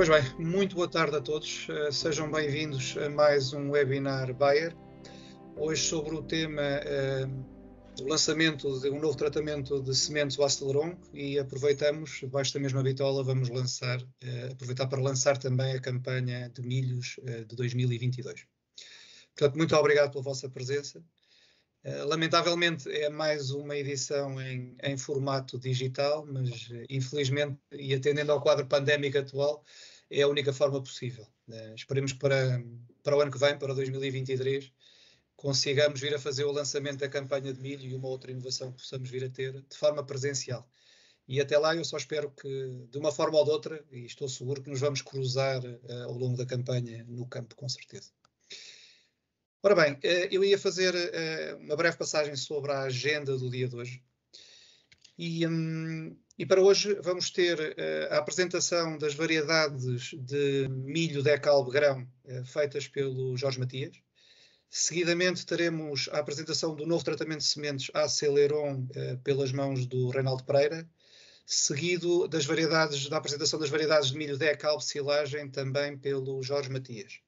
Pois bem, muito boa tarde a todos. Uh, sejam bem-vindos a mais um webinar Bayer. Hoje sobre o tema uh, o lançamento de um novo tratamento de sementes do Aceleron e aproveitamos, debaixo da mesma bitola, vamos lançar, uh, aproveitar para lançar também a campanha de milhos de 2022. Portanto, muito obrigado pela vossa presença. Lamentavelmente é mais uma edição em, em formato digital, mas infelizmente, e atendendo ao quadro pandémico atual, é a única forma possível. esperemos para, para o ano que vem, para 2023, consigamos vir a fazer o lançamento da campanha de milho e uma outra inovação que possamos vir a ter de forma presencial. E até lá eu só espero que, de uma forma ou de outra, e estou seguro que nos vamos cruzar uh, ao longo da campanha no campo, com certeza. Ora bem, uh, eu ia fazer uh, uma breve passagem sobre a agenda do dia de hoje. E, um, e para hoje vamos ter a apresentação das variedades de milho decalbe grão feitas pelo Jorge Matias. Seguidamente teremos a apresentação do novo tratamento de sementes Aceleron eh, pelas mãos do Reinaldo Pereira, seguido das variedades, da apresentação das variedades de milho Decalb silagem também pelo Jorge Matias.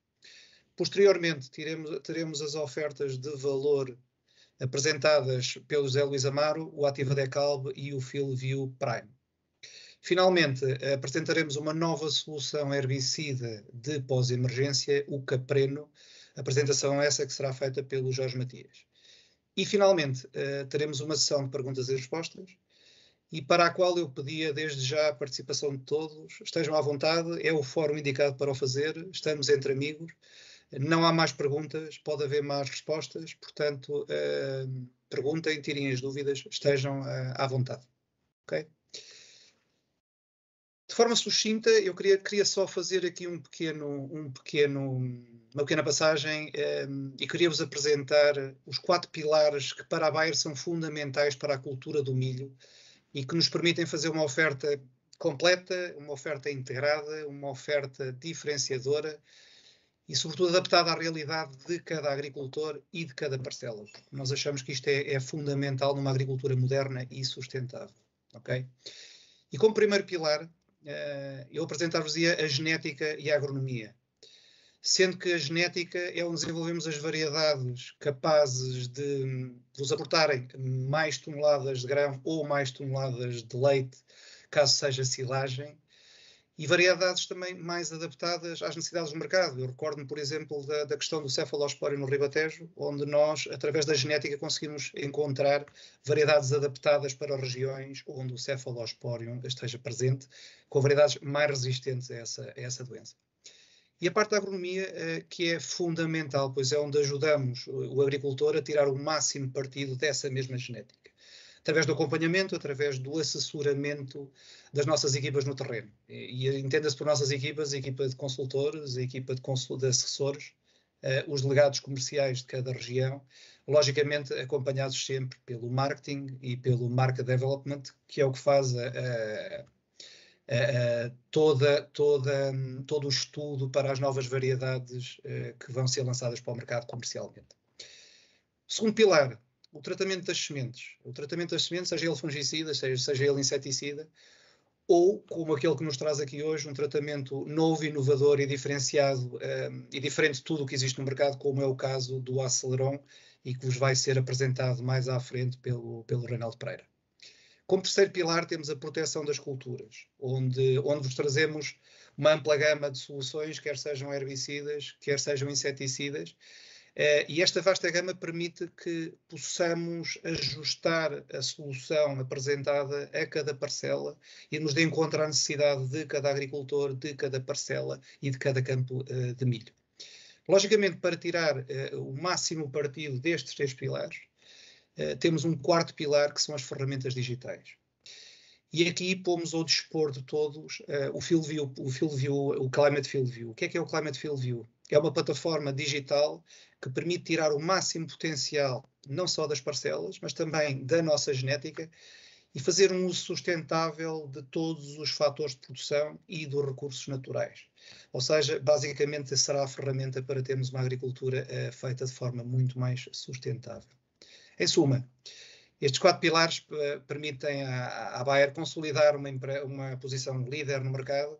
Posteriormente teremos, teremos as ofertas de valor apresentadas pelo José Luís Amaro, o Ativa Decalb e o Philview Prime. Finalmente, apresentaremos uma nova solução herbicida de pós-emergência, o Capreno, apresentação essa que será feita pelo Jorge Matias. E, finalmente, uh, teremos uma sessão de perguntas e respostas, e para a qual eu pedia desde já a participação de todos. Estejam à vontade, é o fórum indicado para o fazer, estamos entre amigos, não há mais perguntas, pode haver mais respostas, portanto, uh, perguntem, tirem as dúvidas, estejam uh, à vontade. Ok? De forma sucinta, eu queria, queria só fazer aqui um pequeno, um pequeno, uma pequena passagem um, ehm, e queria-vos apresentar os quatro pilares que para a Bayer são fundamentais para a cultura do milho e que nos permitem fazer uma oferta completa, uma oferta integrada, uma oferta diferenciadora e, sobretudo, adaptada à realidade de cada agricultor e de cada parcela. Nós achamos que isto é, é fundamental numa agricultura moderna e sustentável. Ok? E como primeiro pilar, uh, eu apresentar-vos-ia a genética e a agronomia. Sendo que a genética é onde desenvolvemos as variedades capazes de vos aportarem mais toneladas de grão ou mais toneladas de leite, caso seja silagem, e variedades também mais adaptadas às necessidades do mercado. Eu recordo-me, por exemplo, da, da, questão do cefalospóreo no Ribatejo, onde nós, através da genética, conseguimos encontrar variedades adaptadas para regiões onde o cefalospóreo esteja presente, com variedades mais resistentes a essa, a essa doença. E a parte da agronomia, eh, que é fundamental, pois é onde ajudamos o agricultor a tirar o máximo partido dessa mesma genética através do acompanhamento, através do assessoramento das nossas equipas no terreno. E, e entenda-se por nossas equipas, a equipa de consultores, a equipa de, de assessores, uh, os delegados comerciais de cada região, logicamente acompanhados sempre pelo marketing e pelo market development, que é o que faz a, a, toda, toda, todo o estudo para as novas variedades uh, que vão ser lançadas para o mercado comercialmente. Segundo pilar, o tratamento das sementes. O tratamento das sementes, seja ele fungicida, seja, seja ele inseticida, ou, como aquele que nos traz aqui hoje, um tratamento novo, inovador e diferenciado um, e diferente de tudo o que existe no mercado, como é o caso do Aceleron e que vos vai ser apresentado mais à frente pelo, pelo Reinaldo Pereira. Como terceiro pilar temos a proteção das culturas, onde, onde vos trazemos uma ampla gama de soluções, quer sejam herbicidas, quer sejam inseticidas, Uh, e esta vasta gama permite que possamos ajustar a solução apresentada a cada parcela e nos dê conta à necessidade de cada agricultor, de cada parcela e de cada campo uh, de milho. Logicamente, para tirar uh, o máximo partido destes três pilares, temos um quarto pilar que são as ferramentas digitais. E aqui pomos ao dispor de todos o Field View, o Field View, o Climate Field View. O que é que é o Climate Field View? É uma plataforma digital que permite tirar o máximo potencial, não só das parcelas, mas também da nossa genética e fazer um uso sustentável de todos os fatores de produção e dos recursos naturais. Ou seja, basicamente será a ferramenta para termos uma agricultura uh, feita de forma muito mais sustentável. Em suma, estes quatro pilares uh, permitem à, à Bayer consolidar uma, uma posição líder no mercado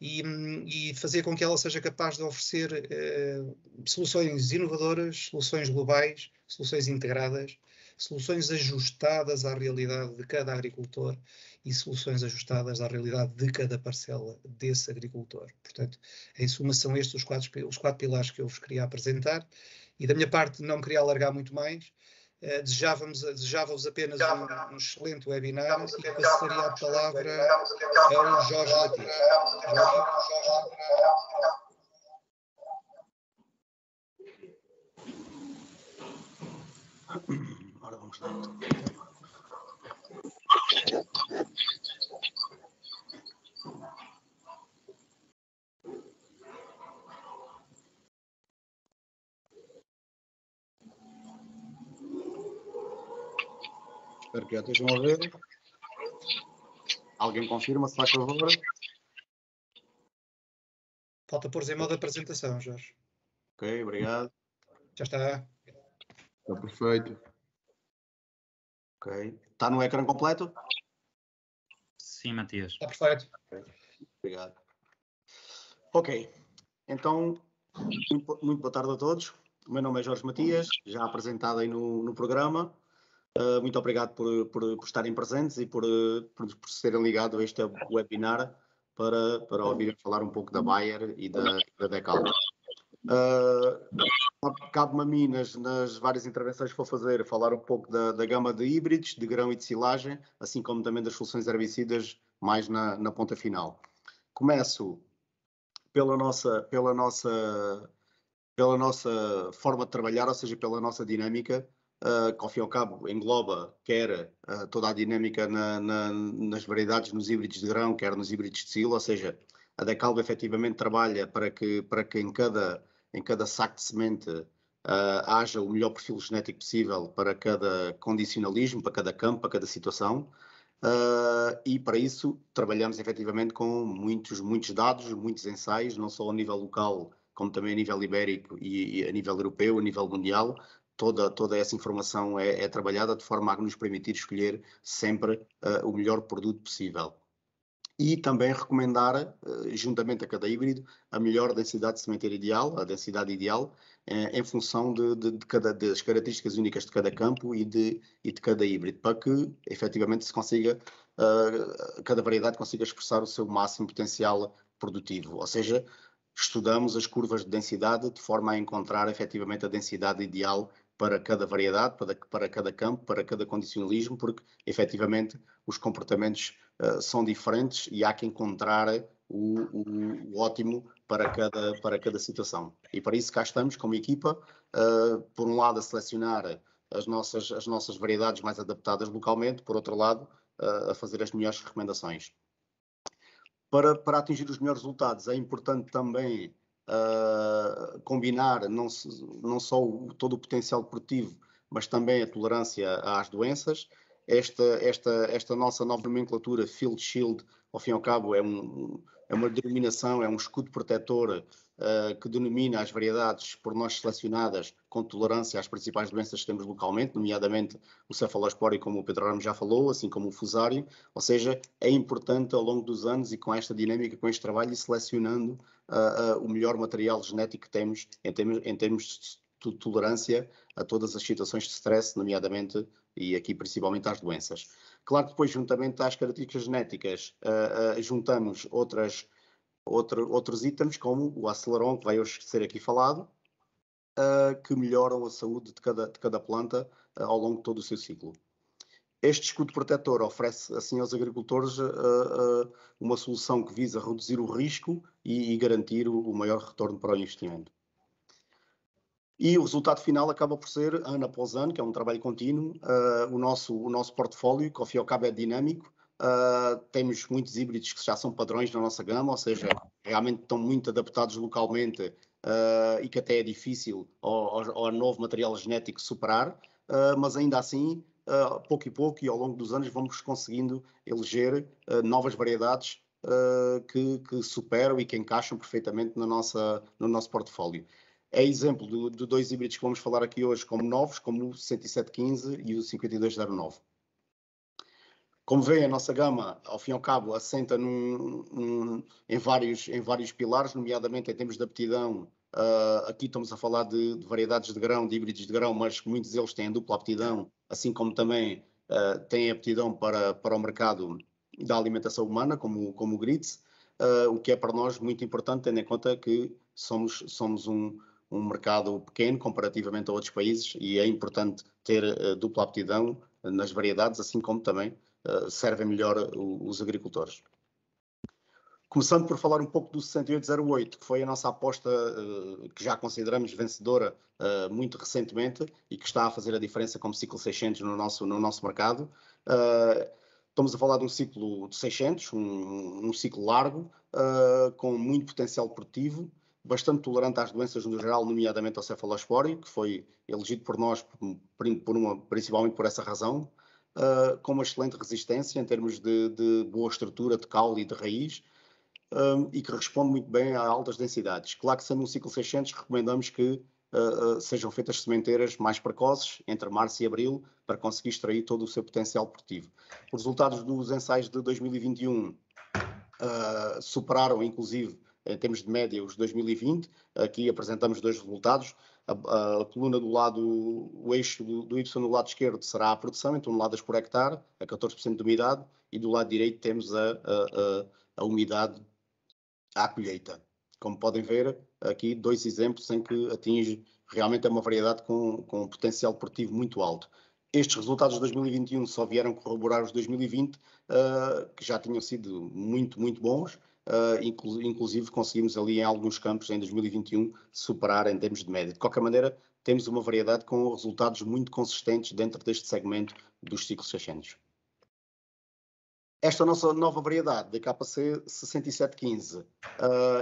e, e, fazer com que ela seja capaz de oferecer uh, soluções inovadoras, soluções globais, soluções integradas, soluções ajustadas à realidade de cada agricultor e soluções ajustadas à realidade de cada parcela desse agricultor. Portanto, em suma, são estes os quatro, os quatro pilares que eu vos queria apresentar e da minha parte não queria alargar muito mais. Uh, desejávamos, desejava-vos apenas um, um, excelente webinar e passaria a palavra ao Jorge Matias. Jorge. Ora, vamos lá. Espero que já estejam a ver. Alguém confirma, se faz favor. Falta pôr em modo apresentação, Jorge. Ok, obrigado. Já está. Está perfeito. Ok. Está no ecrã completo? Sim, Matias. Está perfeito. Okay. Obrigado. Ok. Então, muito, muito, boa tarde a todos. O meu nome é Jorge Matias, já apresentado aí no, no programa. Uh, muito obrigado por, por, por, estarem presentes e por, por, por serem ligados a este webinar para, para ouvirem falar um pouco da Bayer e da, da Decal. Uh, Cabe-me a mim, nas, nas, várias intervenções que vou fazer, falar um pouco da, da, gama de híbridos, de grão e de silagem, assim como também das soluções herbicidas, mais na, na ponta final. Começo pela nossa, pela, nossa, pela nossa forma de trabalhar, ou seja, pela nossa dinâmica uh, que ao fim e ao cabo engloba quer uh, toda a dinâmica na, na, nas variedades, nos híbridos de grão, quer nos híbridos de silo, ou seja, a Decalva efetivamente trabalha para que, para que em, cada, em cada saco de semente uh, haja o melhor perfil genético possível para cada condicionalismo, para cada campo, para cada situação. Uh, e para isso trabalhamos efetivamente com muitos, muitos dados, muitos ensaios, não só a nível local, como também a nível ibérico e, e a nível europeu, a nível mundial, toda, toda essa informação é, é, trabalhada de forma a nos permitir escolher sempre uh, o melhor produto possível. E também recomendar, uh, juntamente a cada híbrido, a melhor densidade de sementeira ideal, a densidade ideal, uh, em função de, de, de cada, das características únicas de cada campo e de, e de cada híbrido, para que efetivamente se consiga, cada variedade consiga expressar o seu máximo potencial produtivo. Ou seja, estudamos as curvas de densidade de forma a encontrar efetivamente a densidade ideal para cada variedade, para, para cada campo, para cada condicionalismo, porque efetivamente os comportamentos uh, são diferentes e há que encontrar o, o, o, ótimo para cada, para cada situação. E para isso cá estamos como equipa, uh, por um lado a selecionar as nossas, as nossas variedades mais adaptadas localmente, por outro lado uh, a fazer as melhores recomendações. Para, para atingir os melhores resultados é importante também uh, combinar não, não só o, todo o potencial produtivo, mas também a tolerância às doenças. Esta, esta, esta nossa nova nomenclatura Field Shield, ao fim e ao cabo, é, um, é uma denominação, é um escudo protetor uh, que denomina as variedades por nós selecionadas com tolerância às principais doenças que temos localmente, nomeadamente o cefalosporio, como o Pedro Ramos já falou, assim como o fusário. Ou seja, é importante ao longo dos anos e com esta dinâmica, com este trabalho, ir selecionando uh, uh, o melhor material genético que temos em termos, em termos de tolerância a todas as situações de stress, nomeadamente e aqui principalmente às doenças. Claro que depois, juntamente às características genéticas, uh, uh, juntamos outras, outro, outros itens, como o aceleron, que vai hoje ser aqui falado, uh, que melhoram a saúde de cada, de cada planta ao longo de todo o seu ciclo. Este escudo protetor oferece assim aos agricultores uma solução que visa reduzir o risco e, e garantir o, o maior retorno para o investimento. E o resultado final acaba por ser, ano após ano, que é um trabalho contínuo, uh, o, nosso, o nosso portfólio, que ao fim e ao cabo é dinâmico. Uh, temos muitos híbridos que já são padrões na nossa gama, ou seja, realmente estão muito adaptados localmente uh, e que até é difícil ao, ao, ao novo material genético superar, mas ainda assim, pouco e pouco e ao longo dos anos, vamos conseguindo eleger novas variedades que, que superam e que encaixam perfeitamente na nossa, no nosso portfólio é exemplo de, de, dois híbridos que vamos falar aqui hoje como novos, como o 10715 e o 5209. Como vê, a nossa gama, ao fim e ao cabo, assenta num, num, em, vários, em vários pilares, nomeadamente em termos de aptidão. Uh, aqui estamos a falar de, de, variedades de grão, de híbridos de grão, mas muitos deles têm dupla aptidão, assim como também uh, têm aptidão para, para o mercado da alimentação humana, como, como o GRITS, uh, o que é para nós muito importante, tendo em conta que somos, somos um, um mercado pequeno comparativamente a outros países e é importante ter uh, dupla aptidão nas variedades, assim como também uh, servem melhor os agricultores. Começando por falar um pouco do 6808, que foi a nossa aposta que já consideramos vencedora muito recentemente e que está a fazer a diferença como ciclo 600 no nosso, no nosso mercado. Estamos a falar de um ciclo de 600, um, um ciclo largo, com muito potencial produtivo, bastante tolerante às doenças no geral, nomeadamente ao cefalospóreo, que foi elegido por nós por, uma, principalmente por essa razão, com uma excelente resistência em termos de, de boa estrutura de caule e de raiz, um, e que responde muito bem a altas densidades. Claro que sendo um ciclo 600, recomendamos que uh, uh, sejam feitas sementeiras mais precoces, entre março e abril, para conseguir extrair todo o seu potencial produtivo. Os resultados dos ensaios de 2021 uh, superaram, inclusive, em termos de média, os 2020. Aqui apresentamos dois resultados. A, a, coluna do lado, o eixo do, do, Y no lado esquerdo será a produção, em toneladas por hectare, a 14% de umidade, e do lado direito temos a, a, a umidade à colheita. Como podem ver, aqui dois exemplos em que atinge realmente é uma variedade com, com um potencial produtivo muito alto. Estes resultados de 2021 só vieram corroborar os 2020, uh, ah, que já tinham sido muito, muito bons. Inclu inclusive conseguimos ali em alguns campos em 2021 superar em termos de média. De qualquer maneira, temos uma variedade com resultados muito consistentes dentro deste segmento dos ciclos 600. Esta nossa nova variedade, DKC 6715, uh,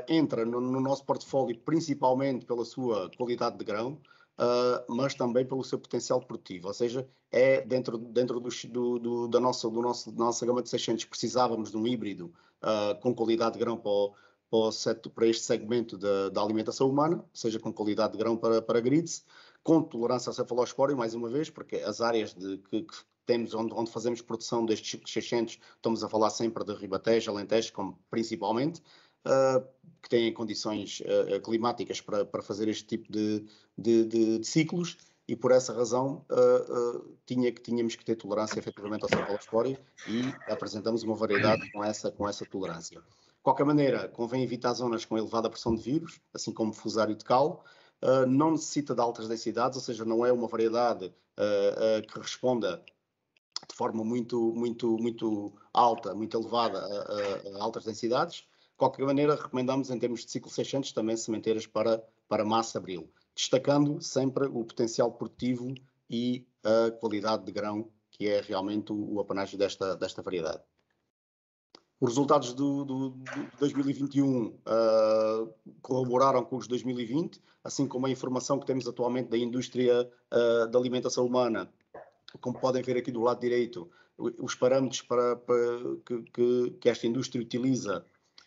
entra no, no, nosso portfólio principalmente pela sua qualidade de grão, uh, mas também pelo seu potencial produtivo. Ou seja, é dentro, dentro do, do, do da, nossa, do nosso, da nossa gama de 600 precisávamos de um híbrido uh, com qualidade de grão para, o, para, o para este segmento da, alimentação humana, seja com qualidade de grão para, para grids, com tolerância ao cefalospóreo, mais uma vez, porque as áreas de, que, que temos onde, onde, fazemos produção destes 600, estamos a falar sempre de Ribatejo, Alentejo, como principalmente, que têm condições uh, climáticas para, para, fazer este tipo de, de, de, de ciclos e por essa razão uh, tinha que, tínhamos que ter tolerância efetivamente ao cefalospóreo e apresentamos uma variedade com essa, com essa tolerância. De qualquer maneira, convém evitar zonas com elevada pressão de vírus, assim como fusário de cal, Uh, não necessita de altas densidades, ou seja, não é uma variedade uh, uh, que responda de forma muito, muito, muito alta, muito elevada a altas densidades. De qualquer maneira, recomendamos em termos de ciclo 600 também sementeiras para, para massa abril, destacando sempre o potencial produtivo e a qualidade de grão, que é realmente o, o apanágio desta, desta variedade. Os resultados do, do, do 2021 uh, corroboraram com os 2020, assim como a informação que temos atualmente da indústria uh, da alimentação humana como podem ver aqui do lado direito, os parâmetros para, para que, que, que, esta indústria utiliza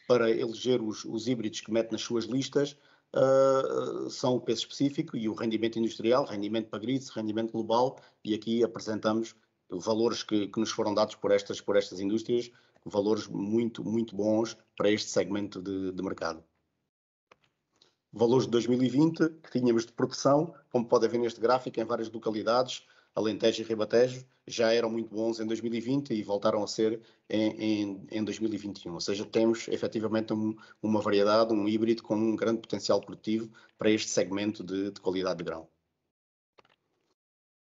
para eleger os, os híbridos que mete nas suas listas uh, são o peso específico e o rendimento industrial, rendimento para grids, rendimento global, e aqui apresentamos valores que, que nos foram dados por estas, por estas indústrias, valores muito, muito bons para este segmento de, de mercado. Valores de 2020 que tínhamos de produção, como podem ver neste gráfico, em várias localidades, Alentejo e Ribatejo já eram muito bons em 2020 e voltaram a ser em, em, em 2021. Ou seja, temos efetivamente um, uma variedade, um híbrido com um grande potencial produtivo para este segmento de, de qualidade de grão.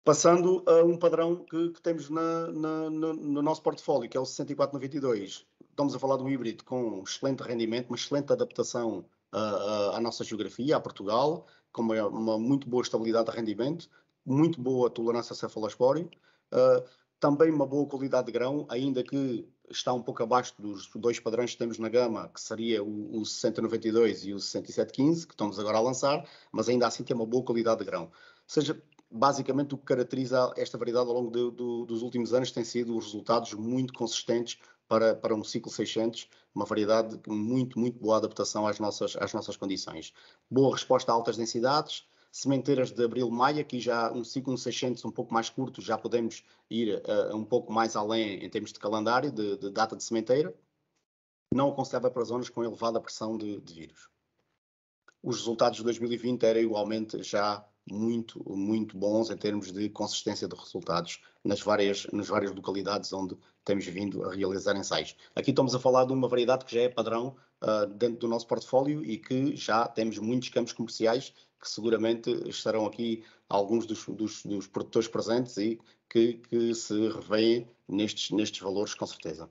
Passando a um padrão que, que temos na, na, no, no, nosso portfólio, que é o 6492. Estamos a falar de um híbrido com excelente rendimento, uma excelente adaptação uh, à nossa geografia, a Portugal, com uma, uma muito boa estabilidade de rendimento, muito boa tolerância a cefalospóreo, uh, também uma boa qualidade de grão, ainda que está um pouco abaixo dos dois padrões que temos na gama, que seria o, o 6092 e o 6715, que estamos agora a lançar, mas ainda assim tem uma boa qualidade de grão. Ou seja, basicamente o que caracteriza esta variedade ao longo de, de, dos últimos anos tem sido os resultados muito consistentes para, para um ciclo 600, uma variedade com muito, muito boa adaptação às nossas, às nossas condições. Boa resposta a altas densidades, sementeiras de abril-maio, aqui já um ciclo 600 um pouco mais curto, já podemos ir uh, um pouco mais além em termos de calendário, de, de data de sementeira. não aconselhável para zonas com elevada pressão de, de vírus. Os resultados de 2020 eram igualmente já muito, muito bons em termos de consistência de resultados nas várias, nas várias localidades onde temos vindo a realizar ensaios. Aqui estamos a falar de uma variedade que já é padrão uh, dentro do nosso portfólio e que já temos muitos campos comerciais que seguramente estarão aqui alguns dos, dos, dos produtores presentes e que, que se revêem nestes, nestes valores com certeza.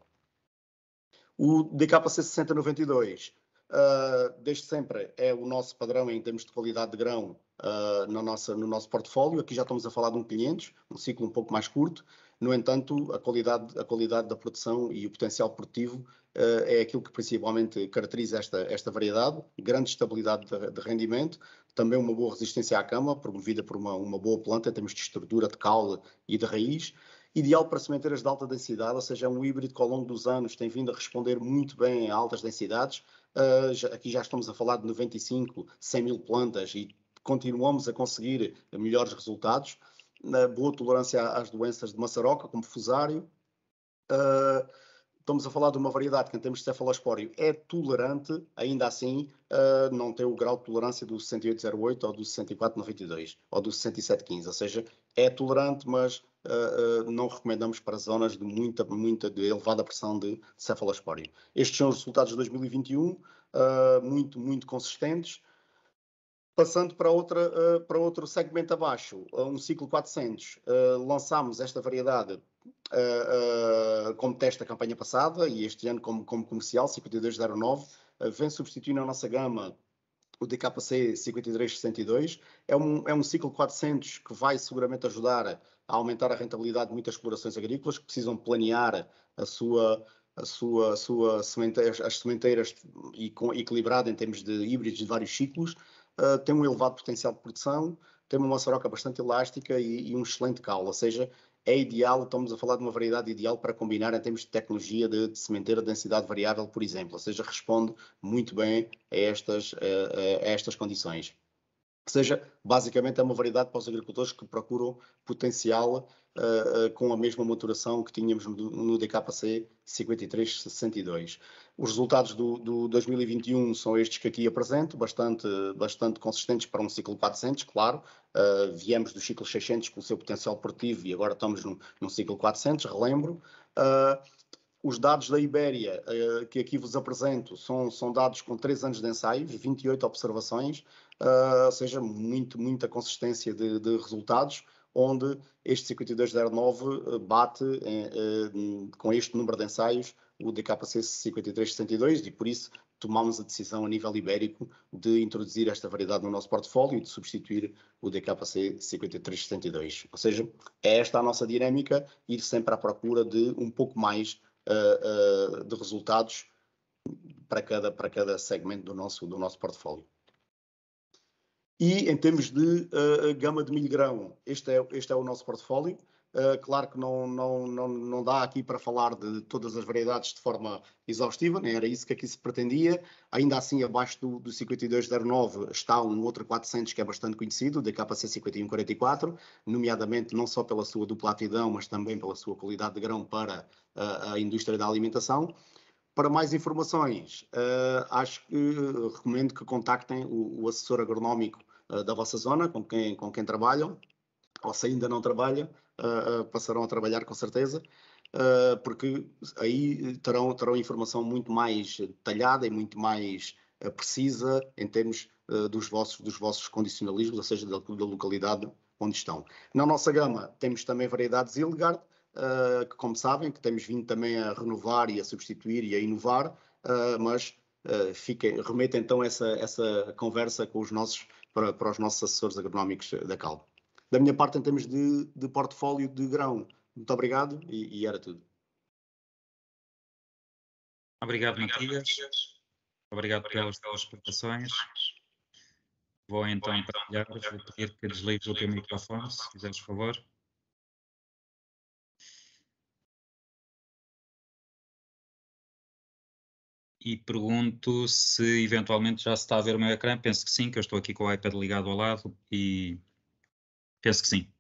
O DKC 6092 uh, desde sempre é o nosso padrão em termos de qualidade de grão uh, no, nossa, no nosso portfólio. Aqui já estamos a falar de um 500, um ciclo um pouco mais curto. No entanto, a qualidade, a qualidade da produção e o potencial produtivo uh, é aquilo que principalmente caracteriza esta, esta variedade. Grande estabilidade de, de, rendimento, também uma boa resistência à cama, promovida por uma, uma boa planta em termos de estrutura de caule e de raiz ideal para sementeiras de alta densidade, ou seja, é um híbrido que ao longo dos anos tem vindo a responder muito bem a altas densidades. Uh, já, aqui já estamos a falar de 95, 100 mil plantas e continuamos a conseguir melhores resultados. Uh, boa tolerância às doenças de maçaroca, como fusário. Uh, estamos a falar de uma variedade que, em termos de cefalospóreo, é tolerante, ainda assim, uh, não tem o grau de tolerância do 6808 ou do 6492 ou do 6715, ou seja, é tolerante, mas uh, uh, não recomendamos para zonas de muita, muita de elevada pressão de cefalospóreo. Estes são os resultados de 2021, muito, muito consistentes. Passando para, outra, para outro segmento abaixo, um ciclo 400, lançámos esta variedade uh, como teste da campanha passada e este ano como, como comercial, 5209, uh, vem substituindo a nossa gama o DKC 5362. É um, é um ciclo 400 que vai seguramente ajudar a aumentar a rentabilidade de muitas explorações agrícolas que precisam planear a sua, a sua, a sua as sementeiras e com, equilibrada em termos de híbridos de vários ciclos. Uh, tem um elevado potencial de produção, tem uma maçaroca bastante elástica e, e um excelente caule, ou seja, é ideal, estamos a falar de uma variedade ideal para combinar em termos de tecnologia de, de sementeira de densidade variável, por exemplo, ou seja, responde muito bem a estas, a, a estas condições. Ou seja, basicamente é uma variedade para os agricultores que procuram potencial uh, uh, com a mesma maturação que tínhamos no, no DKC 5362. Os resultados do, do, 2021 são estes que aqui apresento, bastante, bastante consistentes para um ciclo 400, claro. Uh, viemos do ciclo 600 com o seu potencial produtivo e agora estamos num, num ciclo 400, relembro. Os dados da Ibéria, que aqui vos apresento, são, são dados com 3 anos de ensaios, 28 observações, uh, ou seja, muito, muita consistência de, de resultados, onde este 5209 ah, bate com este número de ensaios o DKC 5362 e por isso tomámos a decisão a nível ibérico de introduzir esta variedade no nosso portfólio e de substituir o DKC 5362. Ou seja, é esta a nossa dinâmica, ir sempre à procura de um pouco mais uh, de resultados para cada, para cada segmento do nosso, do nosso portfólio. E em termos de uh, gama de milho grão, este é, este é o nosso portfólio. Uh, claro que não, não, não, não dá aqui para falar de todas as variedades de forma exaustiva, nem era isso que aqui se pretendia. Ainda assim, abaixo do, do 5209 está um outro 400 que é bastante conhecido, o DKC 5144, nomeadamente não só pela sua dupla mas também pela sua qualidade de grão para a indústria da alimentação. Para mais informações, uh, acho que uh, recomendo que contactem o, o assessor agronómico uh, da vossa zona, com quem, com quem trabalham, ou se ainda não trabalham, passarão a trabalhar com certeza, porque aí terão, terão informação muito mais detalhada e muito mais precisa em termos dos, vossos, dos vossos condicionalismos, ou seja, da, da localidade onde estão. Na nossa gama temos também variedades Ilgard, uh, que, como sabem, que temos vindo também a renovar e a substituir e a inovar, uh, mas uh, remetem então essa, essa conversa com os nossos, para, para os nossos assessores agronómicos da CAL. Da minha parte, em termos de, de portfólio de grão, muito obrigado e, e era tudo. Obrigado, Matias. Obrigado pelas tuas explicações. Vou então partilhar, vou pedir que desligues o teu microfone, se fizeres favor. e pergunto se eventualmente já se está a ver o meu ecrã. Penso que sim, que eu estou aqui com o iPad ligado ao lado e penso que sim.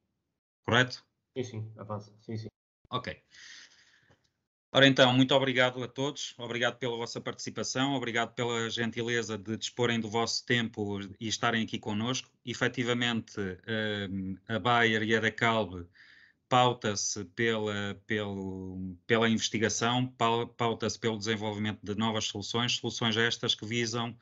Correto? Sim, sim, avança. Sim, sim. Ok. Ora então, muito obrigado a todos, obrigado pela vossa participação, obrigado pela gentileza de disporem do vosso tempo e estarem aqui connosco. Efetivamente, eh, a Bayer e a Decalbe pauta-se pela, pelo, pela investigação, pauta-se pelo desenvolvimento de novas soluções, soluções estas que visam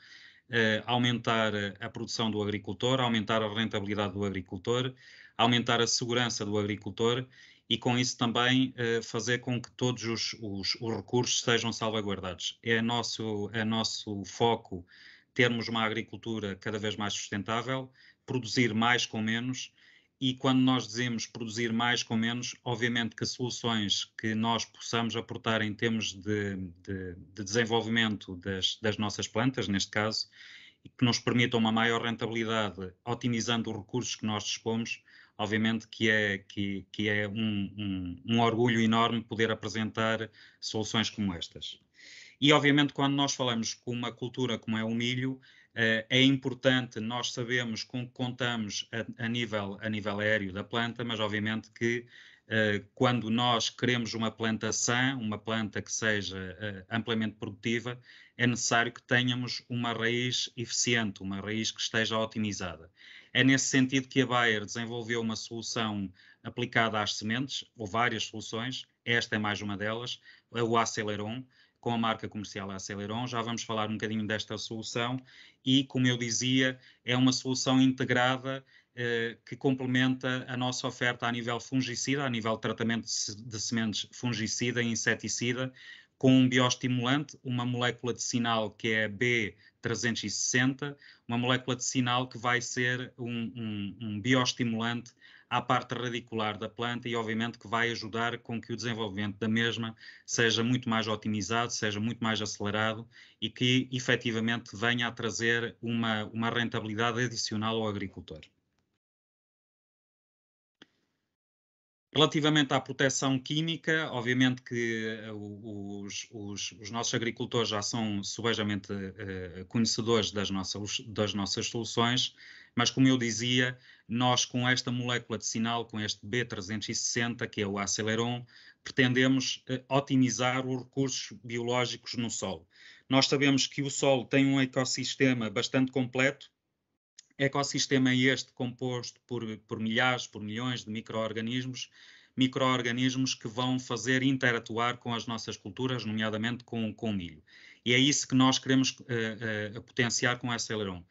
aumentar a produção do agricultor, aumentar a rentabilidade do agricultor, aumentar a segurança do agricultor e com isso também uh, fazer com que todos os, os, os, recursos sejam salvaguardados. É nosso, é nosso foco termos uma agricultura cada vez mais sustentável, produzir mais com menos e quando nós dizemos produzir mais com menos, obviamente que soluções que nós possamos aportar em termos de, de, de desenvolvimento das, das, nossas plantas, neste caso, e que nos permitam uma maior rentabilidade, otimizando os recursos que nós dispomos, obviamente que é, que, que é um, um, um orgulho enorme poder apresentar soluções como estas. E, obviamente, quando nós falamos com uma cultura como é o milho, é importante nós sabemos com que contamos a, a, nível, a nível aéreo da planta, mas obviamente que uh, quando nós queremos uma planta sã, uma planta que seja uh, amplamente produtiva, é necessário que tenhamos uma raiz eficiente, uma raiz que esteja otimizada. É nesse sentido que a Bayer desenvolveu uma solução aplicada às sementes, ou várias soluções, esta é mais uma delas, o Aceleron, com a marca comercial Aceleron. Já vamos falar um bocadinho desta solução e, como eu dizia, é uma solução integrada eh, que complementa a nossa oferta a nível fungicida, a nível de tratamento de sementes fungicida e inseticida, com um bioestimulante, uma molécula de sinal que é B360, uma molécula de sinal que vai ser um, um, um bioestimulante à parte radicular da planta e, obviamente, que vai ajudar com que o desenvolvimento da mesma seja muito mais otimizado, seja muito mais acelerado e que, efetivamente, venha a trazer uma, uma rentabilidade adicional ao agricultor. Relativamente à proteção química, obviamente que eh, os, os, os nossos agricultores já são subejamente uh, conhecedores das nossas, das nossas soluções, mas como eu dizia, nós com esta molécula de sinal, com este B360, que é o Aceleron, pretendemos uh, otimizar os recursos biológicos no solo. Nós sabemos que o solo tem um ecossistema bastante completo, ecossistema este composto por, por milhares, por milhões de micro-organismos, micro-organismos que vão fazer interatuar com as nossas culturas, nomeadamente com, com o milho. E é isso que nós queremos uh, uh, potenciar com a Aceleron.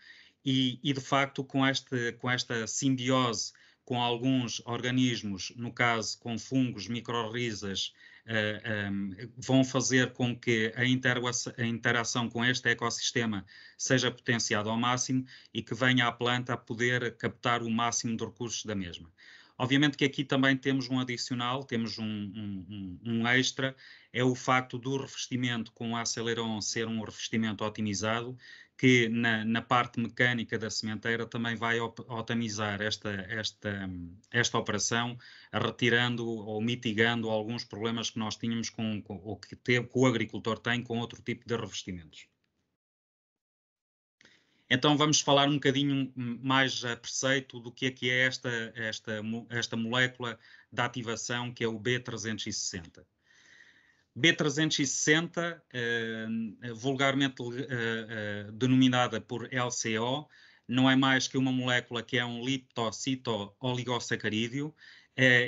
E, e, de facto, com, este, com esta simbiose com alguns organismos, no caso com fungos, microrrizas, uh, eh, um, ehm, vão fazer com que a, a, interação com este ecossistema seja potenciada ao máximo e que venha a planta a poder captar o máximo de recursos da mesma. Obviamente que aqui também temos um adicional, temos um, um, um extra, é o facto do revestimento com o Aceleron ser um revestimento otimizado, que na, na, parte mecânica da sementeira também vai otimizar esta, esta, esta operação, retirando ou mitigando alguns problemas que nós tínhamos com, com ou que, que o agricultor tem com outro tipo de revestimentos. Então vamos falar um bocadinho mais a preceito do que é que é esta, esta, esta molécula de ativação que é o B360. B360, eh, vulgarmente eh, eh, denominada por LCO, não é mais que uma molécula que é um liptocito-oligosacarídeo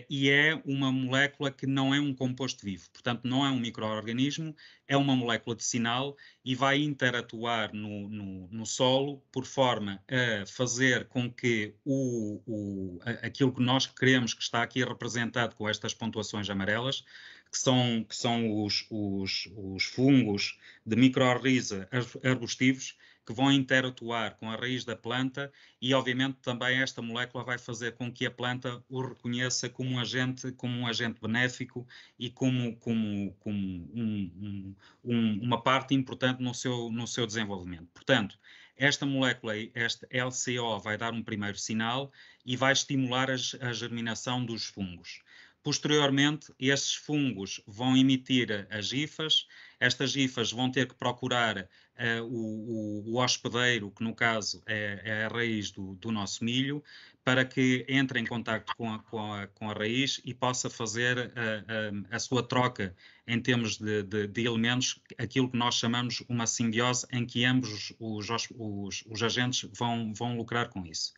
e é uma molécula que não é um composto vivo, portanto não é um microorganismo, é uma molécula de sinal e vai interatuar no, no, no solo por forma a fazer com que o, o, aquilo que nós queremos que está aqui representado com estas pontuações amarelas que são, que são os, os, os fungos de microrriza arbustivos, que vão interatuar com a raiz da planta e, obviamente, também esta molécula vai fazer com que a planta o reconheça como um agente, como um agente benéfico e como, como, como um, um, uma parte importante no seu, no seu desenvolvimento. Portanto, esta molécula, este LCO, vai dar um primeiro sinal e vai estimular a germinação dos fungos. Posteriormente, esses fungos vão emitir as hifas, estas hifas vão ter que procurar uh, o, o, hospedeiro, que no caso é, é a raiz do, do, nosso milho, para que entre em contato com a, com a, com a raiz e possa fazer a, a, a sua troca em termos de, de, de, elementos, aquilo que nós chamamos uma simbiose, em que ambos os, os, os agentes vão, vão lucrar com isso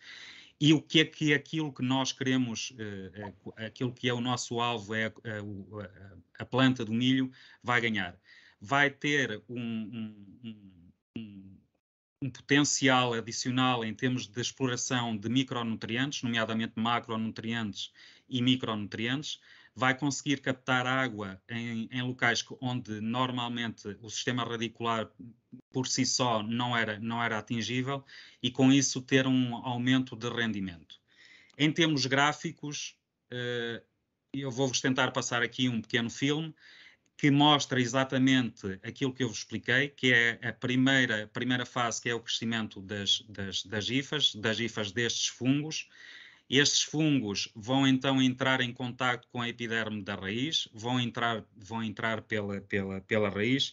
e o que é que aquilo que nós queremos, uh, aquilo que é o nosso alvo, é a, a, planta do milho, vai ganhar. Vai ter um, um, um, um, potencial adicional em termos de exploração de micronutrientes, nomeadamente macronutrientes e micronutrientes, vai conseguir captar água em, em locais onde normalmente o sistema radicular por si só não era, não era atingível e com isso ter um aumento de rendimento. Em termos gráficos, eh, eu vou-vos tentar passar aqui um pequeno filme que mostra exatamente aquilo que eu vos expliquei, que é a primeira, primeira fase, que é o crescimento das, das, das hifas, das hifas destes fungos, estes fungos vão então entrar em contato com a epiderme da raiz, vão entrar, vão entrar pela, pela, pela raiz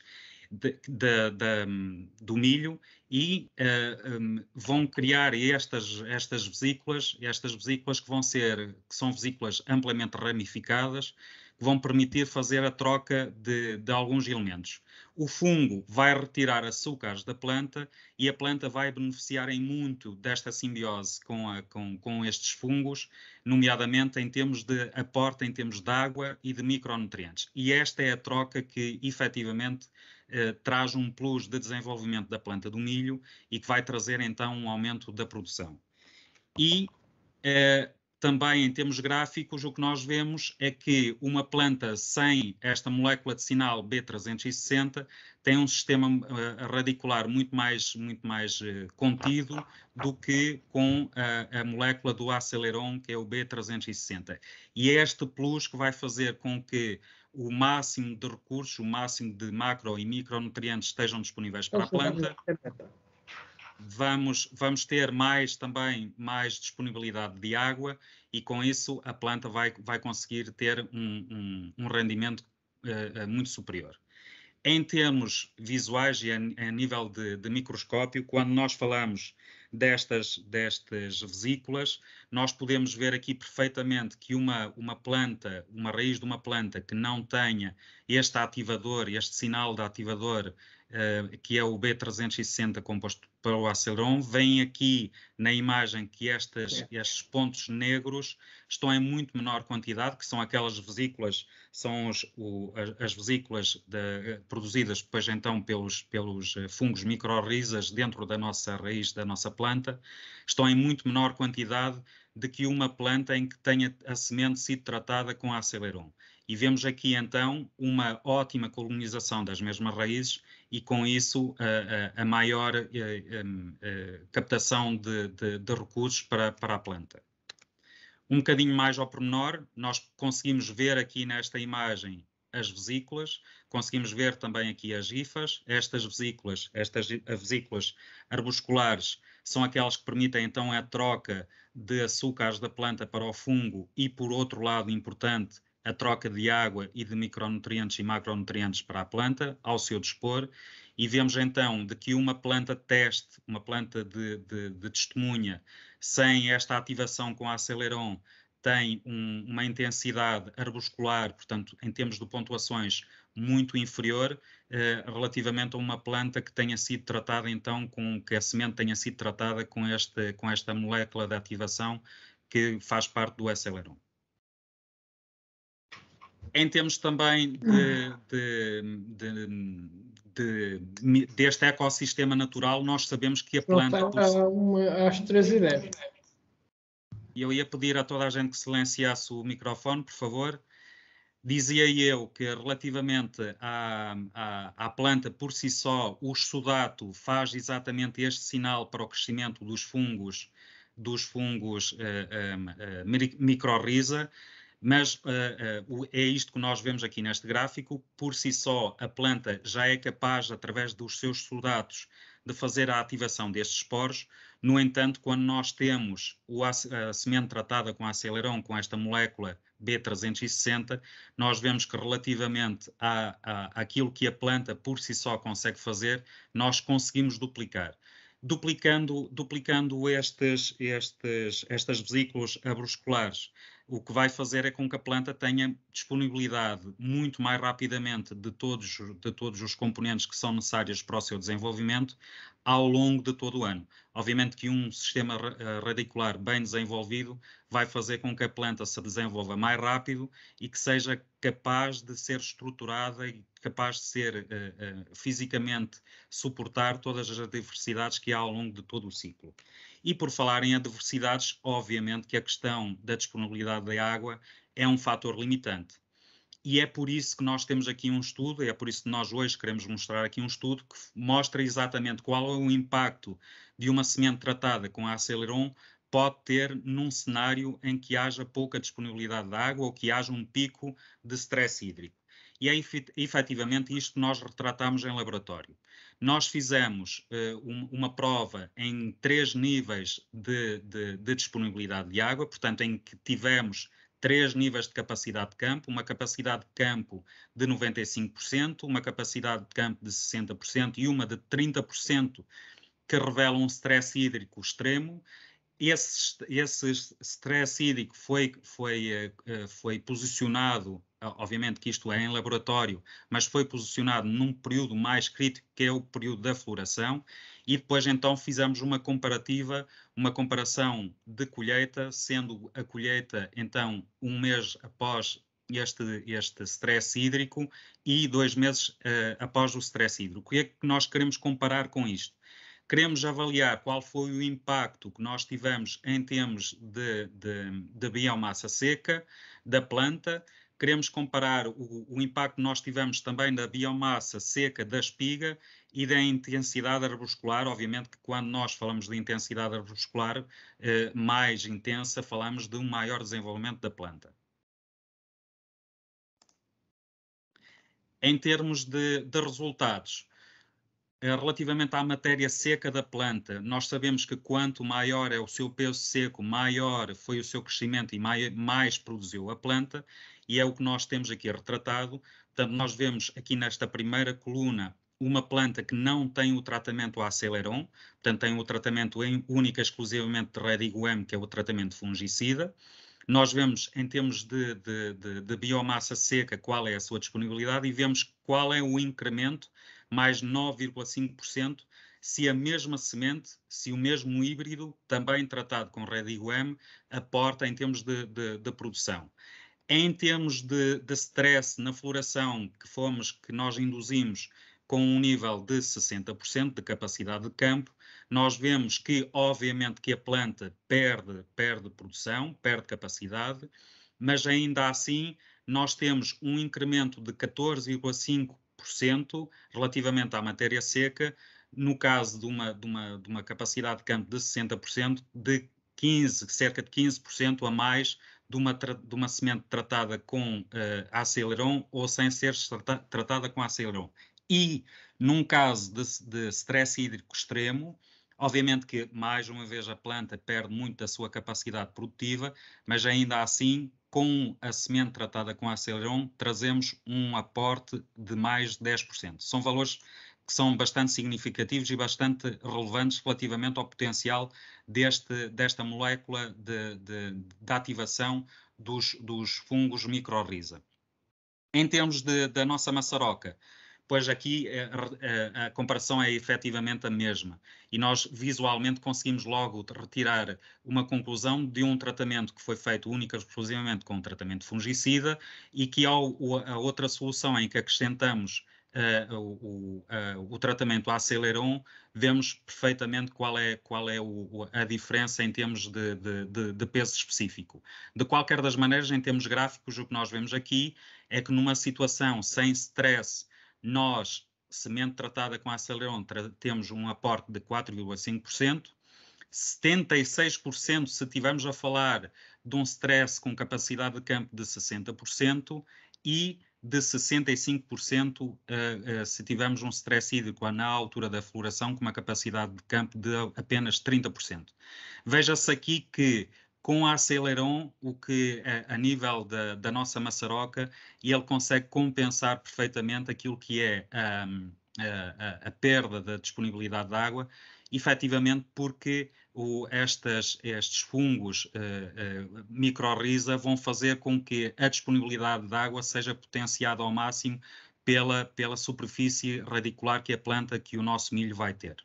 de, de, de, do milho e uh, eh, um, vão criar estas, estas vesículas, estas vesículas que vão ser, que são vesículas amplamente ramificadas, que vão permitir fazer a troca de, de alguns elementos. O fungo vai retirar açúcares da planta e a planta vai beneficiar em muito desta simbiose com, a, com, com estes fungos, nomeadamente em termos de aporte, em termos de água e de micronutrientes. E esta é a troca que efetivamente eh, traz um plus de desenvolvimento da planta do milho e que vai trazer então um aumento da produção. E eh, também em termos gráficos, o que nós vemos é que uma planta sem esta molécula de sinal B360 tem um sistema uh, radicular muito mais, muito mais uh, contido do que com a, a, molécula do aceleron, que é o B360. E é este plus que vai fazer com que o máximo de recursos, o máximo de macro e micronutrientes estejam disponíveis para a planta vamos, vamos ter mais também mais disponibilidade de água e com isso a planta vai, vai conseguir ter um, um, um rendimento uh, muito superior. Em termos visuais e a, a nível de, de, microscópio, quando nós falamos destas, destas vesículas, nós podemos ver aqui perfeitamente que uma, uma planta, uma raiz de uma planta que não tenha este ativador, este sinal de ativador uh, que é o B360 composto pelo Aceleron, vem aqui na imagem que estas, é. estes pontos negros estão em muito menor quantidade, que são aquelas vesículas, são os, o, as, as, vesículas de, produzidas depois então pelos, pelos eh, fungos microrrizas dentro da nossa raiz da nossa planta, estão em muito menor quantidade de que uma planta em que tenha a semente sido tratada com Aceleron. E vemos aqui então uma ótima colonização das mesmas raízes e com isso a, a, a maior a, captação de, de, de, recursos para, para a planta. Um bocadinho mais ao pormenor, nós conseguimos ver aqui nesta imagem as vesículas, conseguimos ver também aqui as hifas. Estas vesículas, estas vesículas arbusculares, são aquelas que permitem então a troca de açúcares da planta para o fungo e, por outro lado, importante, a troca de água e de micronutrientes e macronutrientes para a planta ao seu dispor e vemos então de que uma planta teste, uma planta de, de, de testemunha, sem esta ativação com a Aceleron, tem um, uma intensidade arbuscular, portanto, em termos de pontuações, muito inferior eh, relativamente a uma planta que tenha sido tratada, então, com que a semente tenha sido tratada com, este, com esta molécula de ativação que faz parte do Aceleron em termos também de, de, de, deste ecossistema natural, nós sabemos que a planta. às três e dez. Eu ia pedir a toda a gente que silenciasse o microfone, por favor. Dizia eu que relativamente à, à, à, planta por si só, o exudato faz exatamente este sinal para o crescimento dos fungos, dos fungos uh, uh, uh, microrriza, mas uh, uh, é isto que nós vemos aqui neste gráfico. Por si só, a planta já é capaz, através dos seus soldados, de fazer a ativação destes esporos. No entanto, quando nós temos a semente tratada com a aceleron, com esta molécula B360, nós vemos que relativamente à, à, àquilo que a planta por si só consegue fazer, nós conseguimos duplicar. Duplicando, duplicando estes, estes, estas vesículas abrusculares, o que vai fazer é com que a planta tenha disponibilidade muito mais rapidamente de todos, de todos os componentes que são necessários para o seu desenvolvimento ao longo de todo o ano. Obviamente que um sistema eh, radicular bem desenvolvido vai fazer com que a planta se desenvolva mais rápido e que seja capaz de ser estruturada e capaz de ser uh, uh, fisicamente suportar todas as adversidades que há ao longo de todo o ciclo. E por falar em adversidades, obviamente que a questão da disponibilidade da água é um fator limitante. E é por isso que nós temos aqui um estudo, é por isso que nós hoje queremos mostrar aqui um estudo que mostra exatamente qual é o impacto de uma semente tratada com a Aceleron pode ter num cenário em que haja pouca disponibilidade de água ou que haja um pico de stress hídrico. E é efetivamente isto que nós retratamos em laboratório. Nós fizemos uh, um, uma prova em três níveis de, de, de, disponibilidade de água, portanto, em que tivemos três níveis de capacidade de campo, uma capacidade de campo de 95%, uma capacidade de campo de 60% e uma de 30%, que revela um stress hídrico extremo. Esse, esse stress hídrico foi, foi, uh, foi posicionado obviamente que isto é em laboratório, mas foi posicionado num período mais crítico, que é o período da floração, e depois então fizemos uma comparativa, uma comparação de colheita, sendo a colheita então um mês após este, este stress hídrico e dois meses uh, após o stress hídrico. O que é que nós queremos comparar com isto? Queremos avaliar qual foi o impacto que nós tivemos em termos de, de, de biomassa seca da planta, queremos comparar o, o, impacto que nós tivemos também da biomassa seca da espiga e da intensidade arbuscular. Obviamente que quando nós falamos de intensidade arbuscular eh, mais intensa, falamos de um maior desenvolvimento da planta. Em termos de, de resultados, relativamente à matéria seca da planta, nós sabemos que quanto maior é o seu peso seco, maior foi o seu crescimento e mais, mais produziu a planta, e é o que nós temos aqui retratado. Portanto, nós vemos aqui nesta primeira coluna uma planta que não tem o tratamento Aceleron, portanto tem o tratamento em, única exclusivamente de Redigum, que é o tratamento fungicida. Nós vemos em termos de, de, de, de, biomassa seca qual é a sua disponibilidade e vemos qual é o incremento, mais 9,5%, se a mesma semente, se o mesmo híbrido, também tratado com Redigum, aporta em termos de, produção. Em termos de, de stress na floração que fomos, que nós induzimos com um nível de 60% de capacidade de campo, nós vemos que, obviamente, que a planta perde, perde produção, perde capacidade, mas ainda assim nós temos um incremento de 14,5% relativamente à matéria seca, no caso de uma, de uma, de uma capacidade de campo de 60%, de 15, cerca de 15% a mais de uma, de uma semente tratada com uh, aceleron ou sem ser trata, tratada com aceleron. E, num caso de, de stress hídrico extremo, obviamente que, mais uma vez, a planta perde muito da sua capacidade produtiva, mas ainda assim, com a semente tratada com aceleron, trazemos um aporte de mais de 10%. São valores que são bastante significativos e bastante relevantes relativamente ao potencial deste, desta molécula de, de, de ativação dos, dos fungos microrriza. Em termos de, da nossa maçaroca, pois aqui a, eh, eh, a, comparação é efetivamente a mesma. E nós visualmente conseguimos logo retirar uma conclusão de um tratamento que foi feito única e exclusivamente com um tratamento fungicida e que ao, a outra solução em que acrescentamos uh, o, uh, o, tratamento Aceleron, vemos perfeitamente qual é, qual é o, a diferença em termos de, de, de, peso específico. De qualquer das maneiras, em termos gráficos, o que nós vemos aqui é que numa situação sem stress, nós, semente tratada com Aceleron, temos um aporte de 4,5%, 76% se estivermos a falar de um stress com capacidade de campo de 60% e de 65% uh, uh, se tivermos um stress hídrico na altura da floração com uma capacidade de campo de apenas 30%. Veja-se aqui que Com a Aceleron, o que a, a nível da, da, nossa maçaroca, ele consegue compensar perfeitamente aquilo que é um, a, a, perda da disponibilidade de água, efetivamente porque o, estas, estes fungos uh, uh, vão fazer com que a disponibilidade de água seja potenciada ao máximo pela, pela superfície radicular que a planta, que o nosso milho vai ter.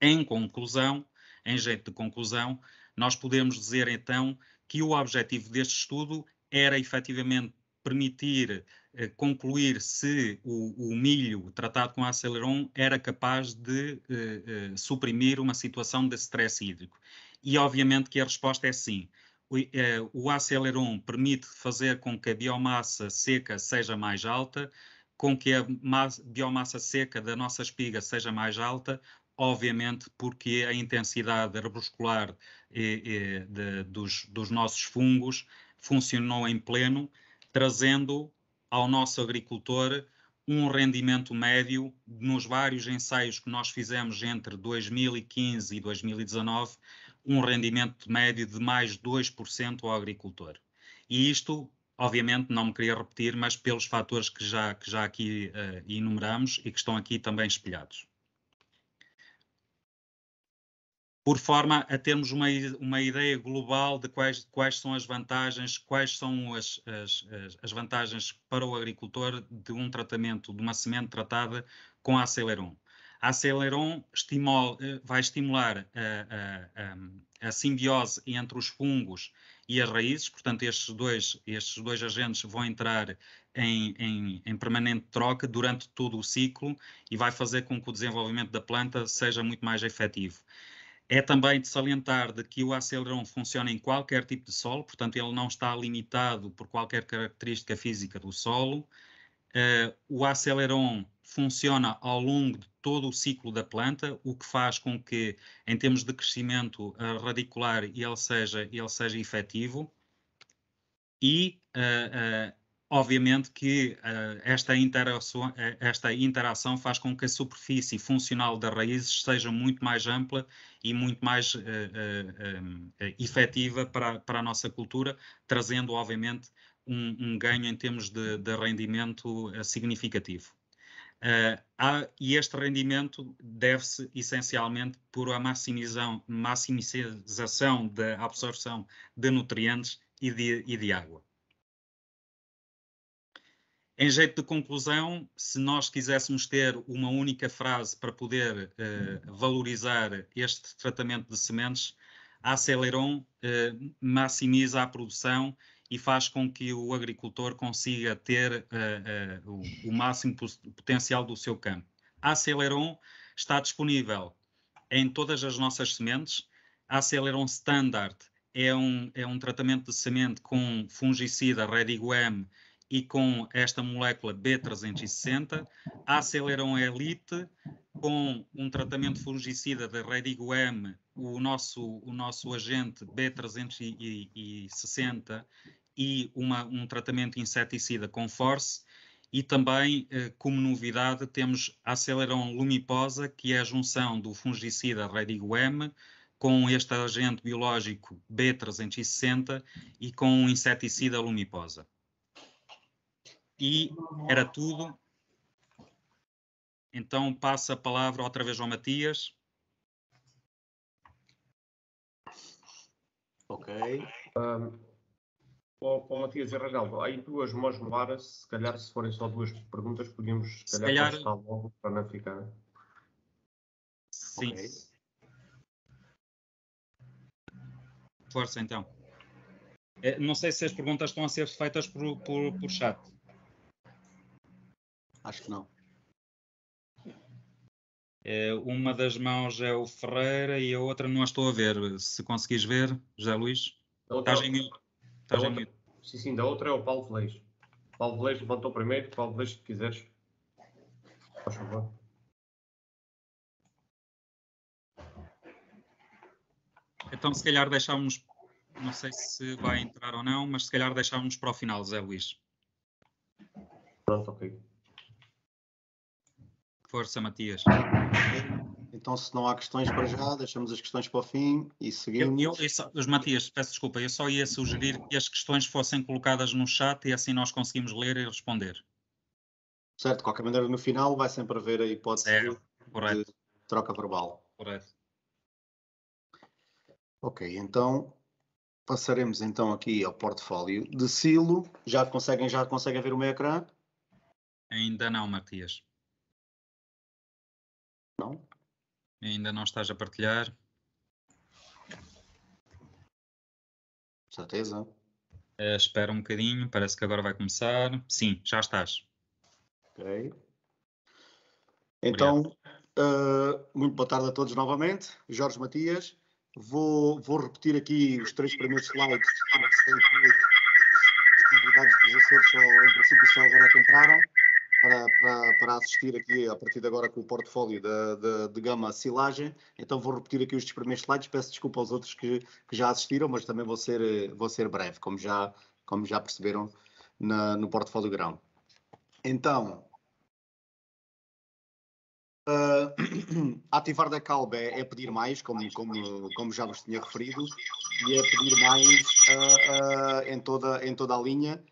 Em conclusão, em jeito de conclusão, nós podemos dizer então que o objetivo deste estudo era efetivamente permitir eh, concluir se o, o, milho tratado com aceleron era capaz de eh, eh, suprimir uma situação de stress hídrico. E obviamente que a resposta é sim. O, eh, o aceleron permite fazer com que a biomassa seca seja mais alta, com que a biomassa seca da nossa espiga seja mais alta, obviamente porque a intensidade arbuscular dos, dos, nossos fungos funcionou em pleno, trazendo ao nosso agricultor um rendimento médio nos vários ensaios que nós fizemos entre 2015 e 2019, um rendimento médio de mais 2% ao agricultor. E isto, obviamente, não me queria repetir, mas pelos fatores que já, que já aqui uh, enumeramos e que estão aqui também espelhados. Por forma a termos uma, uma ideia global de quais, quais são as vantagens, quais são as, as, as vantagens para o agricultor de um tratamento, de uma semente tratada com Aceleron. A Aceleron vai estimular a, a, a, a, simbiose entre os fungos e as raízes, portanto, estes dois, estes dois agentes vão entrar em, em, em, permanente troca durante todo o ciclo e vai fazer com que o desenvolvimento da planta seja muito mais efetivo. É também de salientar de que o Aceleron funciona em qualquer tipo de solo, portanto ele não está limitado por qualquer característica física do solo. Uh, o Aceleron funciona ao longo de todo o ciclo da planta, o que faz com que, em termos de crescimento uh, radicular, ele seja, ele seja efetivo. E uh, Obviamente que uh, esta, interação, eh, esta interação faz com que a superfície funcional das raízes seja muito mais ampla e muito mais uh, uh, efetiva para, para a nossa cultura, trazendo, obviamente, um, um ganho em termos de, de rendimento significativo. Há, e este rendimento deve-se essencialmente por a maximização, maximização da absorção de nutrientes e de, e de água. Em jeito de conclusão, se nós quiséssemos ter uma única frase para poder uh, valorizar este tratamento de sementes, a Aceleron uh, maximiza a produção e faz com que o agricultor consiga ter uh, o, o, máximo potencial do seu campo. A Aceleron está disponível em todas as nossas sementes. A Aceleron Standard é um, é um tratamento de semente com fungicida Redigwem e com esta molécula B360, a Aceleron Elite, com um tratamento fungicida da Redigo-M, o nosso, o nosso agente B360 e uma, um tratamento inseticida com Force, e também, eh, como novidade, temos Aceleron Lumiposa, que é a junção do fungicida Redigo-M com este agente biológico B360 e com um inseticida Lumiposa. E era tudo. Então passo a palavra outra vez ao Matias. Ok. Um, para o Matias e Regaldo, aí duas mãos moaras, se calhar se forem só duas perguntas, podíamos se calhar, se calhar... logo para não ficar. Sim. Okay. Força então. É, não sei se as perguntas estão a ser feitas por, por, por chat. Acho que não. É, uma das mãos é o Ferreira e a outra não a estou a ver. Se conseguis ver, José Luís. Estás em mute. Estás em mute. Sim, sim, da outra é o Paulo Velez. Paulo Velez levantou primeiro. Paulo Velez, se quiseres. Faz favor. Então, se calhar deixávamos, não sei se vai entrar ou não, mas se calhar deixávamos para o final, Zé Luís. Pronto, ok. Força, Matias. Então se não há questões para já, deixamos as questões para o fim e seguimos. Eu, eu, eu só, Matias, peço desculpa, eu só ia sugerir que as questões fossem colocadas no chat e assim nós conseguimos ler e responder. Certo, de qualquer maneira, no final vai sempre haver a hipótese de correto, troca verbal. correto. Ok, então passaremos então aqui ao portfólio de Silo. Já conseguem, já conseguem ver o meu ecrã? Ainda não, Matias. Não? Ainda não estás a partilhar. Certeza? Eh, espera um bocadinho, parece que agora vai começar. Sim, já estás. Ok. Então, uh, muito boa tarde a todos novamente. Jorge Matias. Vou, vou repetir aqui os três primeiros slides, que os convidados dos Açores só, em princípio, só agora que entraram para, para, para assistir aqui a partir de agora com o portfólio da, de gama silagem. Então vou repetir aqui os primeiros slides. Peço desculpa aos outros que, que já assistiram, mas também vou ser, vou ser breve, como já, como já perceberam na, no portfólio grão. Então, Uh, ativar da calba é, é, pedir mais, como, como, como já vos tinha referido, e é pedir mais uh, uh, em, toda, em toda a linha,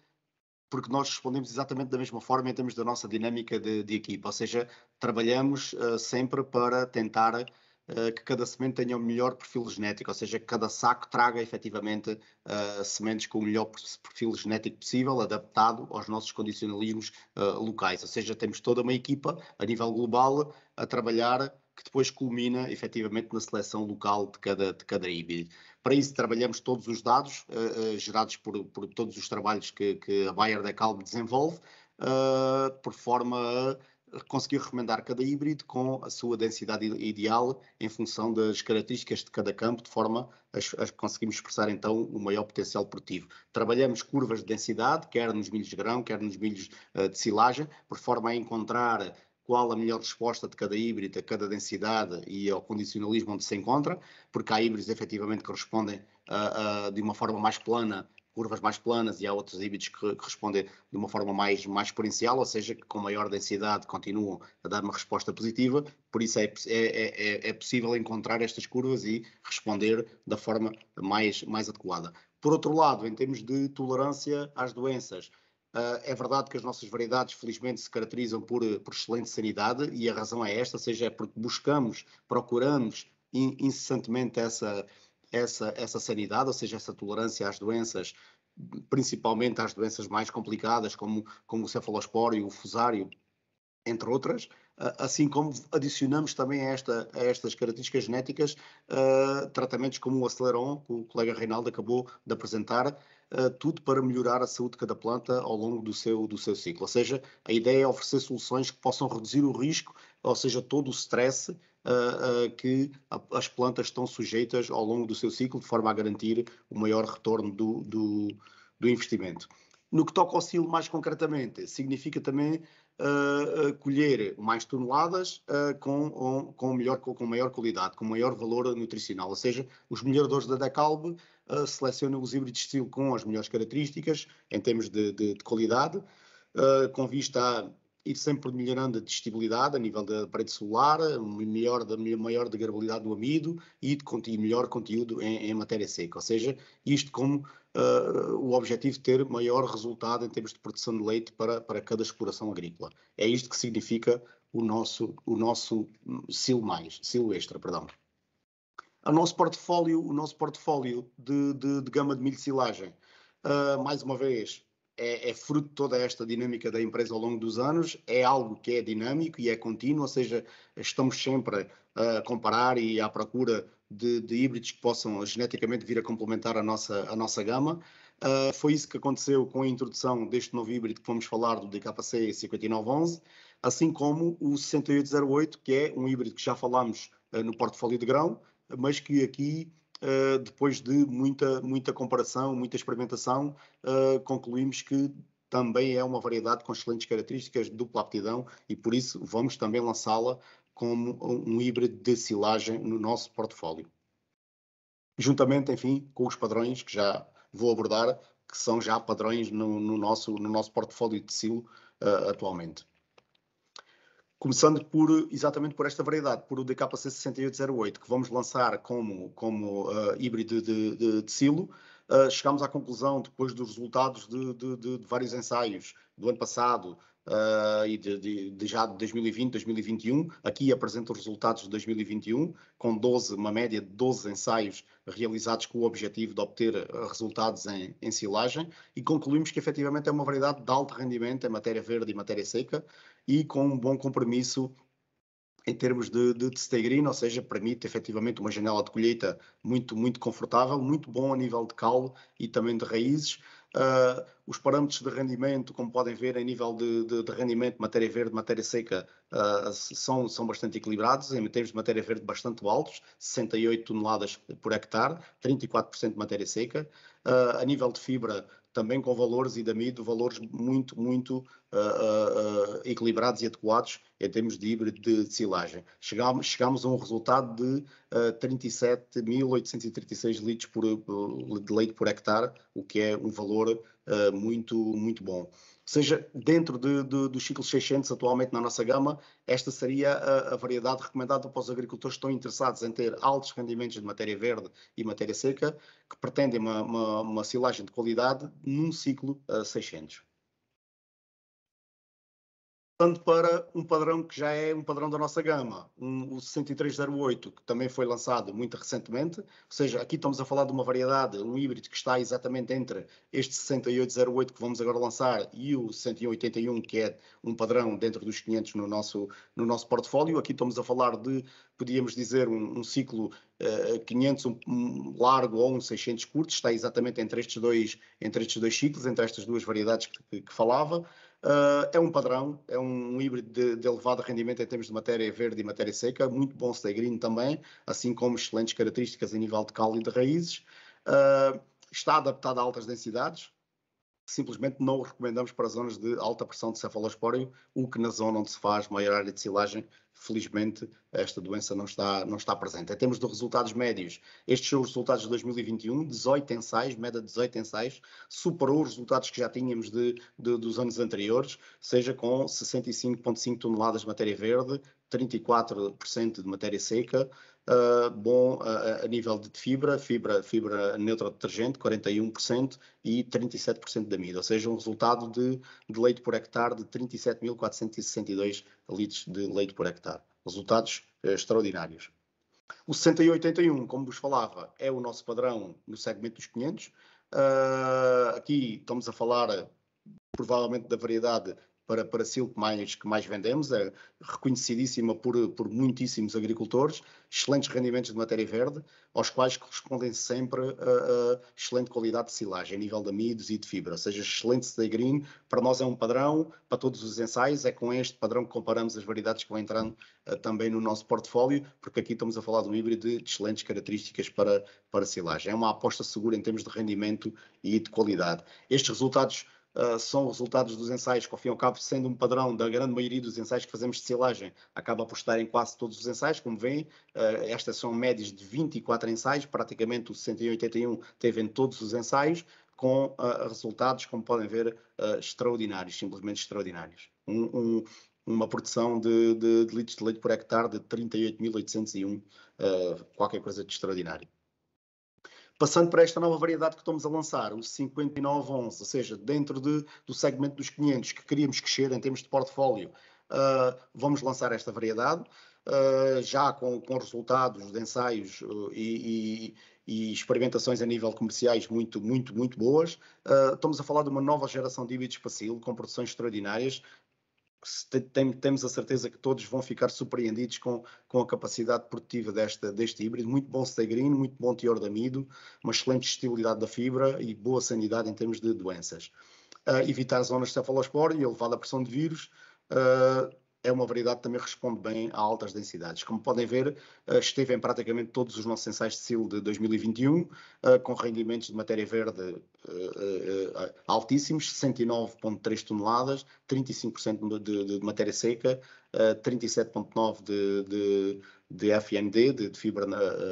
porque nós respondemos exatamente da mesma forma em termos da nossa dinâmica de, de equipa, ou seja, trabalhamos sempre para tentar uh, que cada semente tenha o melhor perfil genético, ou seja, que cada saco traga efetivamente uh, sementes com o melhor perfil genético possível, adaptado aos nossos condicionalismos uh, locais. Ou seja, temos toda uma equipa a nível global a trabalhar que depois culmina efetivamente na seleção local de cada, de cada híbrido. Para isso, trabalhamos todos os dados uh, uh, gerados por, por, todos os trabalhos que, que a Bayer da Calm desenvolve, uh, por forma a conseguir recomendar cada híbrido com a sua densidade ideal em função das características de cada campo, de forma a, conseguirmos expressar então o maior potencial produtivo. Trabalhamos curvas de densidade, quer nos milhos de grão, quer nos milhos de silagem, por forma a encontrar qual a melhor resposta de cada híbrido, a cada densidade e ao condicionalismo onde se encontra, porque há híbridos efetivamente que respondem uh, uh, de uma forma mais plana curvas mais planas e há outros híbridos que, que, respondem de uma forma mais, mais exponencial, ou seja, que com maior densidade continuam a dar uma resposta positiva, por isso é, é, é, é possível encontrar estas curvas e responder da forma mais, mais adequada. Por outro lado, em termos de tolerância às doenças, é verdade que as nossas variedades, felizmente, se caracterizam por, por excelente sanidade e a razão é esta, ou seja, é porque buscamos, procuramos incessantemente essa, essa, essa sanidade, ou seja, essa tolerância às doenças, principalmente às doenças mais complicadas, como, como o cefalospóreo, o fusário, entre outras, assim como adicionamos também a, esta, a estas características genéticas uh, tratamentos como o Aceleron, que o colega Reinaldo acabou de apresentar, uh, tudo para melhorar a saúde de cada planta ao longo do seu, do seu ciclo. Ou seja, a ideia é oferecer soluções que possam reduzir o risco, ou seja, todo o stress uh, que a, as plantas estão sujeitas ao longo do seu ciclo, de forma a garantir o maior retorno do, do, do investimento. No que toca ao silo mais concretamente, significa também uh, colher mais toneladas uh, com, com, melhor, com maior qualidade, com maior valor nutricional. Ou seja, os melhoradores da Decalb uh, selecionam os híbridos de estilo com as melhores características em termos de, de, de qualidade, com vista a ir sempre melhorando a digestibilidade a nível da parede celular, melhor, da maior degradabilidade do amido e de melhor conteúdo em, em, matéria seca. Ou seja, isto como uh, o objetivo de ter maior resultado em termos de produção de leite para, para cada exploração agrícola. É isto que significa o nosso, o nosso silo mais, silo extra, perdão. O nosso portfólio, o nosso portfólio de, de, de gama de milho de silagem, uh, mais uma vez, é, é, fruto de toda esta dinâmica da empresa ao longo dos anos, é algo que é dinâmico e é contínuo, ou seja, estamos sempre a comparar e à procura de, de híbridos que possam geneticamente vir a complementar a nossa, a nossa gama. Uh, foi isso que aconteceu com a introdução deste novo híbrido que vamos falar do DKC 5911, assim como o 6808, que é um híbrido que já falámos uh, no portfólio de grão, mas que aqui Uh, depois de muita, muita comparação, muita experimentação, concluímos que também é uma variedade com excelentes características dupla aptidão e por isso vamos também lançá-la como um híbrido de silagem no nosso portfólio. Juntamente, enfim, com os padrões que já vou abordar, que são já padrões no, no nosso, no nosso portfólio de silo uh, atualmente. Começando por, exatamente por esta variedade, por o DKC 6808, que vamos lançar como, como uh, híbrido de, de, de silo, uh, à conclusão, depois dos resultados de, de vários ensaios do ano passado, uh, e de, de, de, já de 2020, 2021. Aqui apresento os resultados de 2021, com 12, uma média de 12 ensaios realizados com o objetivo de obter ah, resultados em, em silagem e concluímos que efetivamente é uma variedade de alto rendimento em matéria verde e matéria seca e com um bom compromisso em termos de, de, de ou seja, permite efetivamente uma janela de colheita muito, muito confortável, muito bom a nível de caule e também de raízes. Uh, os parâmetros de rendimento, como podem ver, em nível de, de, de rendimento, matéria verde, matéria seca, uh, são, são bastante equilibrados, em termos de matéria verde bastante altos, 68 toneladas por hectare, 34% de matéria seca. Uh, a nível de fibra, também com valores e da MID, valores muito, muito uh, uh, equilibrados e adequados em termos de híbrido de, silagem. Chegámos, chegámos a um resultado de uh, 37.836 litros por, de leite por hectare, o que é um valor muito, muito bom seja, dentro de, de, do ciclo 600 atualmente na nossa gama, esta seria a, a, variedade recomendada para os agricultores que estão interessados em ter altos rendimentos de matéria verde e matéria seca, que pretendem uma, uma, uma silagem de qualidade num ciclo uh, 600 tanto para um padrão que já é um padrão da nossa gama, um, o 6308, que também foi lançado muito recentemente, ou seja, aqui estamos a falar de uma variedade, um híbrido que está exatamente entre este 6808 que vamos agora lançar e o 181, que é um padrão dentro dos 500 no nosso, no nosso portfólio. Aqui estamos a falar de, podíamos dizer, um, um ciclo uh, 500 um, um, largo ou um 600 curto, está exatamente entre estes dois, entre estes dois ciclos, entre estas duas variedades que, que, que falava. Uh, é um padrão, é um híbrido de, de, elevado rendimento em termos de matéria verde e matéria seca, muito bom stay também, assim como excelentes características em nível de caule e de raízes. Uh, está adaptado a altas densidades, simplesmente não o recomendamos para zonas de alta pressão de cefalospóreo, o que na zona onde se faz maior área de silagem, felizmente esta doença não está, não está presente. Em termos de resultados médios, estes são os resultados de 2021, 18 ensaios, média de 18 ensaios, superou os resultados que já tínhamos de, de dos anos anteriores, seja com 65,5 toneladas de matéria verde, 34% de matéria seca, uh, bom uh, a nível de fibra, fibra, fibra neutra detergente, 41% e 37% de amido, ou seja, um resultado de, de leite por hectare de 37.462 litros de leite por hectare. Resultados uh, extraordinários. O 6081, como vos falava, é o nosso padrão no segmento dos 500. Uh, aqui estamos a falar provavelmente da variedade para, para Sil que mais, que mais vendemos, é reconhecidíssima por, por muitíssimos agricultores, excelentes rendimentos de matéria verde, aos quais correspondem sempre a, a excelente qualidade de silagem, a nível de amidos e de fibra, ou seja, excelente stay green, para nós é um padrão, para todos os ensaios, é com este padrão que comparamos as variedades que vão entrando uh, também no nosso portfólio, porque aqui estamos a falar de um híbrido de excelentes características para, para silagem. É uma aposta segura em termos de rendimento e de qualidade. Estes resultados uh, são resultados dos ensaios, que ao fim e ao cabo, sendo um padrão da grande maioria dos ensaios que fazemos de silagem, acaba por estar em quase todos os ensaios, como veem, uh, estas são médias de 24 ensaios, praticamente o 6181 teve em todos os ensaios, com uh, resultados, como podem ver, extraordinários, simplesmente extraordinários. Um, um, uma produção de, de, de, litros de leite por hectare de 38.801, qualquer coisa de extraordinário. Passando para esta nova variedade que estamos a lançar, o 5911, ou seja, dentro de, do segmento dos 500 que queríamos crescer em termos de portfólio, uh, vamos lançar esta variedade, uh, já com, com, resultados de ensaios uh, e, e, e, experimentações a nível comerciais muito, muito, muito boas. estamos a falar de uma nova geração de híbridos Pacil, com produções extraordinárias, temos a certeza que todos vão ficar surpreendidos com, com a capacidade produtiva desta, deste híbrido. Muito bom green, muito bom teor de amido, uma excelente estabilidade da fibra e boa sanidade em termos de doenças. Uh, evitar zonas de cefalospora e elevada pressão de vírus. Uh, é uma variedade que também responde bem a altas densidades. Como podem ver, eh, esteve em praticamente todos os nossos ensaios de SIL de 2021, eh, com rendimentos de matéria verde eh, altíssimos, 69,3 toneladas, 35% de, de, matéria seca, 37,9% de, de, de FND, de, de fibra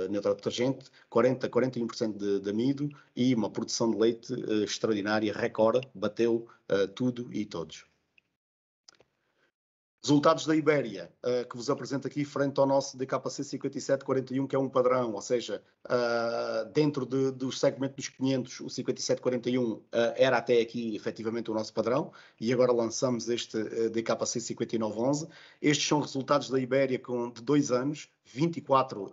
neutral detergente, 40, 41% de, de amido e uma produção de leite extraordinária, recorde, bateu tudo e todos. Resultados da Ibéria, uh, que vos apresento aqui frente ao nosso DKC 5741, que é um padrão, ou seja, uh, dentro de, do segmento dos 500, o 5741 uh, era até aqui efetivamente o nosso padrão, e agora lançamos este uh, DKC 5911. Estes são resultados da Ibéria com, de dois anos, 24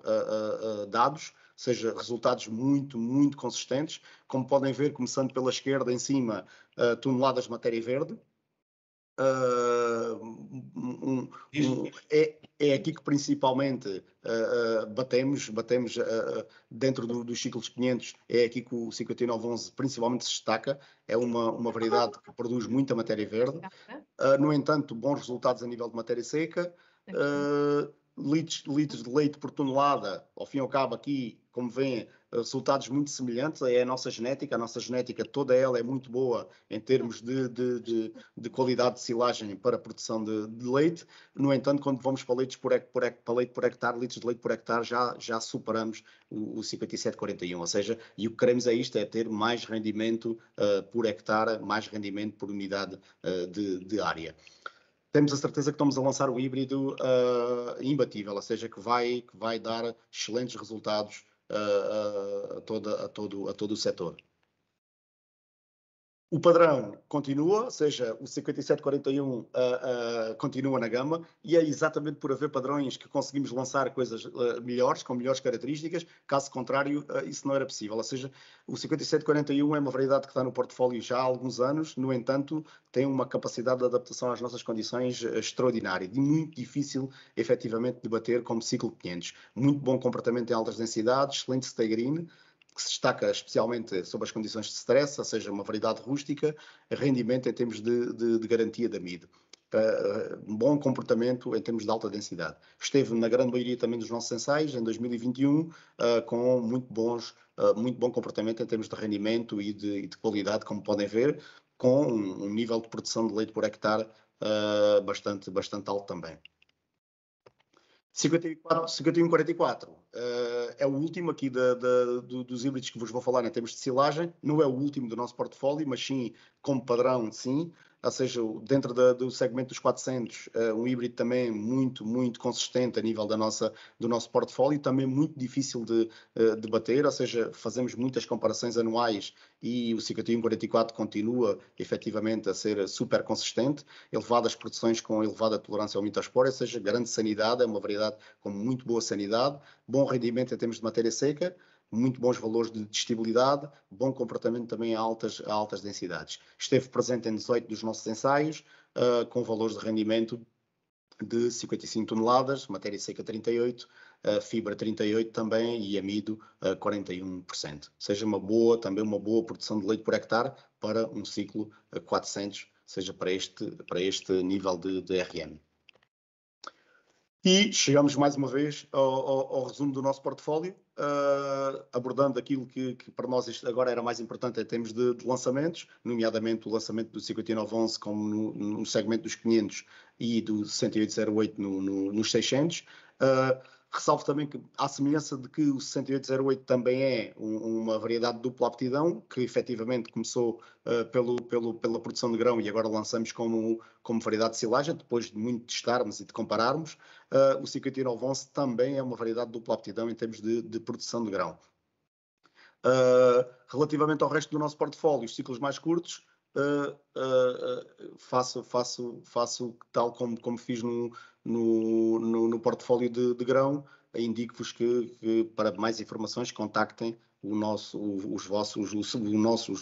dados, ou seja, resultados muito, muito consistentes. Como podem ver, começando pela esquerda em cima, toneladas de matéria verde, Uh, um, um, é, é aqui que principalmente uh, uh, batemos, batemos dentro do, dos ciclos 500, é aqui que o 5911 principalmente se destaca, é uma, uma variedade que produz muita matéria verde, no entanto, bons resultados a nível de matéria seca, litros, litros de leite por tonelada, ao fim e ao cabo aqui, como veem, resultados muito semelhantes, é a nossa genética, a nossa genética toda ela é muito boa em termos de, de, de, de qualidade de silagem para produção de, leite, no entanto, quando vamos para, leites por, por, para leite por hectare, litros de leite por hectare, já, já superamos o, o 5741, ou seja, e o que queremos é isto, é ter mais rendimento uh, por hectare, mais rendimento por unidade uh, de, área. Temos a certeza que estamos a lançar o híbrido uh, imbatível, ou seja, que vai, que vai dar excelentes resultados a, a, toda, a, todo, a todo o setor. O padrão continua, ou seja, o 5741 uh, uh, continua na gama e é exatamente por haver padrões que conseguimos lançar coisas uh, melhores, com melhores características, caso contrário, uh, isso não era possível. Ou seja, o 5741 é uma variedade que está no portfólio já há alguns anos, no entanto, tem uma capacidade de adaptação às nossas condições uh, extraordinária e muito difícil, efetivamente, de bater como ciclo 500. Muito bom comportamento em altas densidades, excelente stay green, que se destaca especialmente sobre as condições de stress, ou seja, uma variedade rústica, rendimento em termos de, de, de garantia da MID. Uh, bom comportamento em termos de alta densidade. Esteve na grande maioria também dos nossos ensaios em 2021 uh, com muito bons, uh, muito bom comportamento em termos de rendimento e de, e de qualidade, como podem ver, com um, um, nível de produção de leite por hectare bastante, bastante alto também. 54, 5144 uh, é o último aqui da, da, do, dos híbridos que vos vou falar em termos de silagem. Não é o último do nosso portfólio, mas sim, como padrão, sim ou seja, dentro da, do segmento dos 400, uh, eh, um híbrido também muito, muito consistente a nível da nossa, do nosso portfólio, também muito difícil de, uh, de bater, ou seja, fazemos muitas comparações anuais e o 5144 continua efetivamente a ser super consistente, elevadas produções com elevada tolerância ao mitosporo, ou seja, grande sanidade, é uma variedade com muito boa sanidade, bom rendimento em termos de matéria seca, muito bons valores de testabilidade, bom comportamento também a altas, a altas densidades. Esteve presente em 18 dos nossos ensaios, uh, com valores de rendimento de 55 toneladas, matéria seca 38, uh, fibra 38 também e amido uh, 41%. Seja uma boa, também uma boa produção de leite por hectare para um ciclo 400, seja para este, para este nível de, de RM. E chegamos mais uma vez ao, ao, ao resumo do nosso portfólio uh, abordando aquilo que, que, para nós agora era mais importante em termos de, de lançamentos, nomeadamente o lançamento do 5911 como no, no, segmento dos 500 e do 6808 no, no, nos 600. Uh, ah, Ressalvo também que, à semelhança de que o 6808 também é um, uma variedade de dupla aptidão, que efetivamente começou uh, pelo, pelo, pela produção de grão e agora lançamos como, como variedade de silagem, depois de muito testarmos e de compararmos, uh, o 5911 também é uma variedade de dupla aptidão em termos de, de produção de grão. Uh, relativamente ao resto do nosso portfólio, os ciclos mais curtos, Uh, uh, faço, faço, faço tal como, como fiz no, no, no, no portfólio de, de grão, indico-vos que, que, para mais informações contactem o nosso, os vossos, os,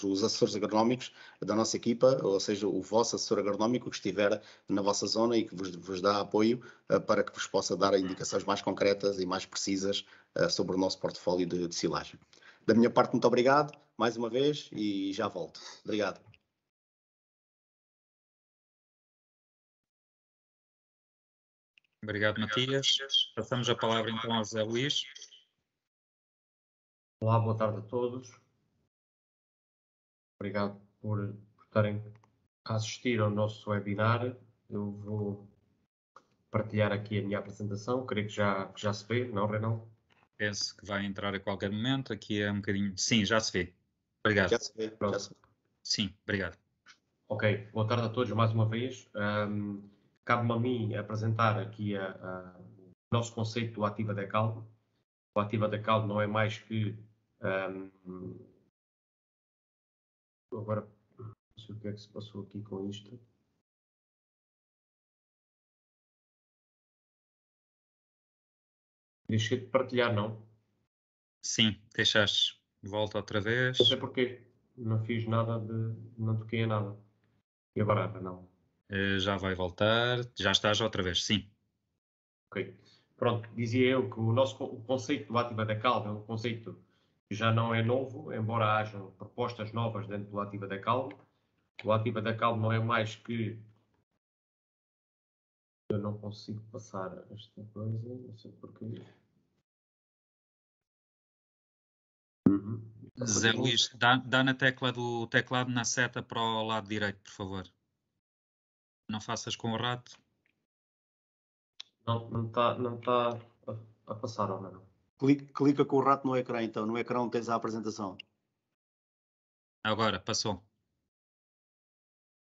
os assessores agronómicos da nossa equipa, ou seja, o vosso assessor agronómico que estiver na vossa zona e que vos, vos dá apoio uh, para que vos possa dar indicações mais concretas e mais precisas uh, sobre o nosso portfólio de, de silagem. Da minha parte, muito obrigado, mais uma vez, e já volto. Obrigado. Obrigado, Matias. Passamos a palavra então ao José Luís. Olá, boa tarde a todos. Obrigado por, por estarem a assistir ao nosso webinar. Eu vou partilhar aqui a minha apresentação. Creio que já, que já se vê, não, Renal? Penso que vai entrar a qualquer momento. Aqui é um bocadinho. Sim, já se vê. Obrigado. Já se vê. Já se vê. Sim, obrigado. Ok, boa tarde a todos mais uma vez. Um, cabe-me a mim apresentar aqui a, a, o nosso conceito do Ativa da Caldo. O Ativa da Caldo não é mais que. Um, agora, não sei o que é que se passou aqui com isto. Deixei de partilhar, não? Sim, deixaste. Volta outra vez. Não sei porquê. Não fiz nada de. Não toquei a nada. E agora não. Uh, já vai voltar. Já estás outra vez, sim. Ok. Pronto, dizia eu que o nosso o conceito do Ativa da Calva é um conceito que já não é novo, embora hajam propostas novas dentro do Ativa da Calva. O Ativa da Calva não é mais que. Eu não consigo passar esta coisa, não sei porquê. Zé Luís, dá, dá, na tecla do teclado na seta para o lado direito, por favor. Não faças com o rato. Não, não está não tá a, a passar, ou não? Clica, clica com o rato no ecrã, então. No ecrã tens a apresentação. Agora, passou.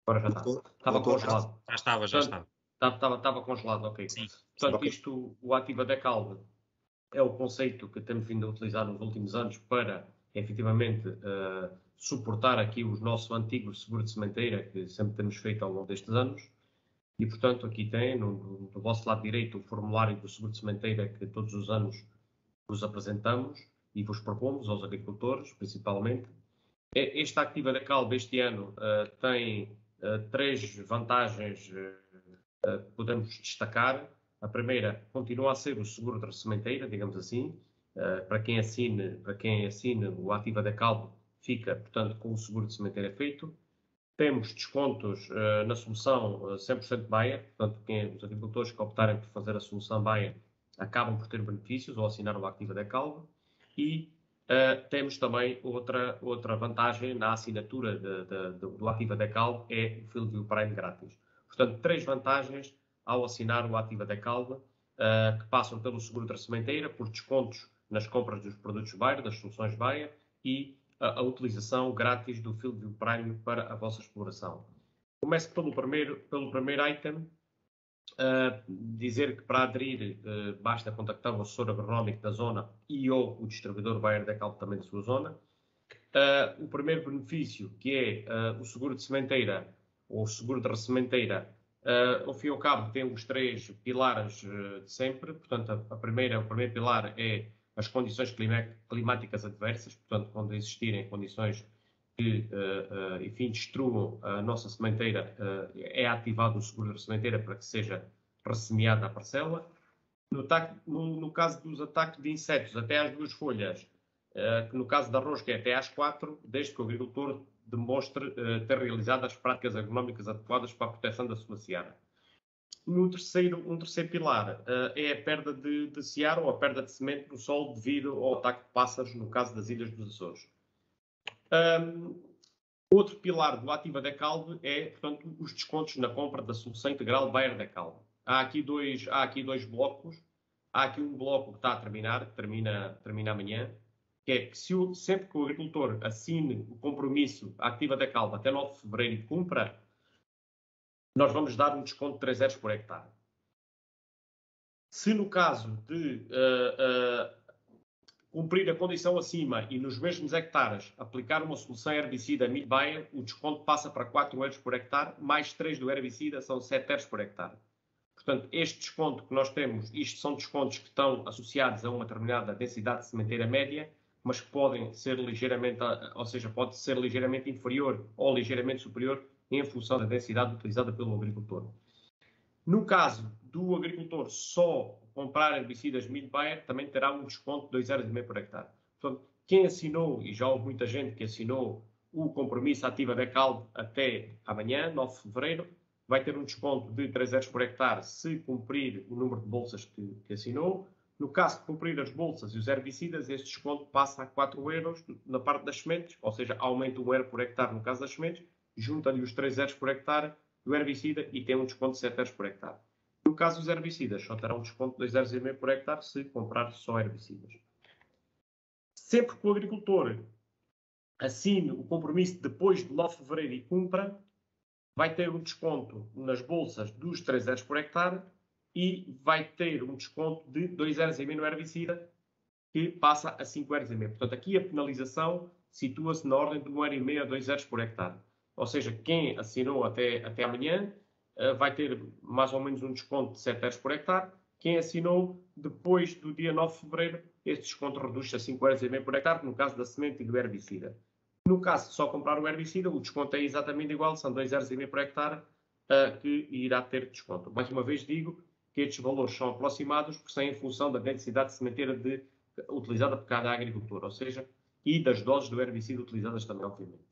Agora já está. Estava congelado. Já estava, já estava. Estava, estava congelado, ok. Sim. Portanto, okay. isto, o Ativa da Calva, é o conceito que temos vindo a utilizar nos últimos anos para efetivamente uh, suportar aqui os nossos antigos seguros de sementeira que sempre temos feito ao longo destes anos. E, portanto, aqui tem no, no vosso lado direito o formulário do seguro de sementeira que todos os anos vos apresentamos e vos propomos aos agricultores, principalmente. Esta Activa da Calva este ano uh, tem uh, três vantagens que podemos destacar. A primeira continua a ser o seguro de sementeira, digamos assim, Uh, para quem assine, para quem assine o Ativa da Calvo, fica, portanto, com o seguro de sementeira feito. Temos descontos uh, na solução uh, 100% Baia, portanto, quem, os agricultores que optarem por fazer a solução Baia acabam por ter benefícios ao assinar o Ativa da Calvo. E uh, temos também outra, outra vantagem na assinatura de, de, de, do Ativa da Calvo, é o Field Prime grátis. Portanto, três vantagens ao assinar o Ativa da Calva, que passam pelo seguro da sementeira, por descontos nas compras dos produtos Bayer, das soluções Bayer e a, a utilização grátis do Field Prime para a vossa exploração. Começo pelo primeiro, pelo primeiro item, uh, dizer que para aderir uh, basta contactar o assessor agronómico da zona e ou o distribuidor Bayer da Caldo também da sua zona. Uh, o primeiro benefício, que é o seguro de sementeira ou seguro de ressementeira, ao fim e ao cabo, tem os três pilares de sempre. Portanto, a, a, primeira, o primeiro pilar é as condições climáticas adversas, portanto, quando existirem condições que, uh, uh, enfim, destruam a nossa sementeira, uh, é ativado o seguro da sementeira para que seja ressemeada a parcela. No, no, no, caso dos ataques de insetos até às duas folhas, que no caso da rosca é até às quatro, desde que o agricultor demonstre ter realizado as práticas agronómicas adequadas para a proteção da sua seara. No terceiro, um terceiro pilar uh, é a perda de, de ou a perda de semente no solo devido ao ataque de pássaros, no caso das Ilhas dos Açores. Um, outro pilar do Ativa da Calve é, portanto, os descontos na compra da solução integral Bayer da Calve. Há aqui dois, há aqui dois blocos. Há aqui um bloco que está a terminar, que termina, termina amanhã, que é que se o, sempre que o agricultor assine o compromisso Ativa da Calve até 9 de fevereiro e cumpra, nós vamos dar um desconto de 3 euros por hectare. Se no caso de uh, uh, cumprir a condição acima e nos mesmos hectares aplicar uma solução herbicida mid-buyer, o desconto passa para 4 euros por hectare, mais 3 do herbicida são 7 euros por hectare. Portanto, este desconto que nós temos, isto são descontos que estão associados a uma determinada densidade de sementeira média, mas que podem ser ligeiramente, ou seja, pode ser ligeiramente inferior ou ligeiramente superior em função da densidade utilizada pelo agricultor. No caso do agricultor só comprar herbicidas mid-buyer, também terá um desconto de 2,5 euros por hectare. Portanto, quem assinou, e já houve muita gente que assinou o compromisso ativa da CALB até amanhã, 9 de fevereiro, vai ter um desconto de 3 euros por hectare se cumprir o número de bolsas que, que, assinou. No caso de cumprir as bolsas e os herbicidas, este desconto passa a 4 euros na parte das sementes, ou seja, aumenta 1 euro por hectare no caso das sementes, junta-lhe os 3 euros por hectare do herbicida e tem um desconto de 7 euros por hectare. No caso dos herbicidas, só terá um desconto de 2,5 euros por hectare se comprar só herbicidas. Sempre que o agricultor assine o compromisso depois de 9 de fevereiro e cumpra, vai ter um desconto nas bolsas dos 3 euros por hectare e vai ter um desconto de 2 euros e meio no herbicida, que passa a 5 euros e meio. Portanto, aqui a penalização situa-se na ordem de 1 euro e meio a 2 euros por hectare. Ou seja, quem assinou até, até amanhã uh, vai ter mais ou menos um desconto de 7 euros por hectare. Quem assinou depois do dia 9 de fevereiro, este desconto reduz-se a 5 euros e meio por hectare, no caso da semente e do herbicida. No caso de só comprar o herbicida, o desconto é exatamente igual, são 2,5 euros por hectare uh, que irá ter desconto. Mais uma vez digo que estes valores são aproximados porque são em função da densidade sementeira de, utilizada por cada agricultor, ou seja, e das doses do herbicida utilizadas também, obviamente.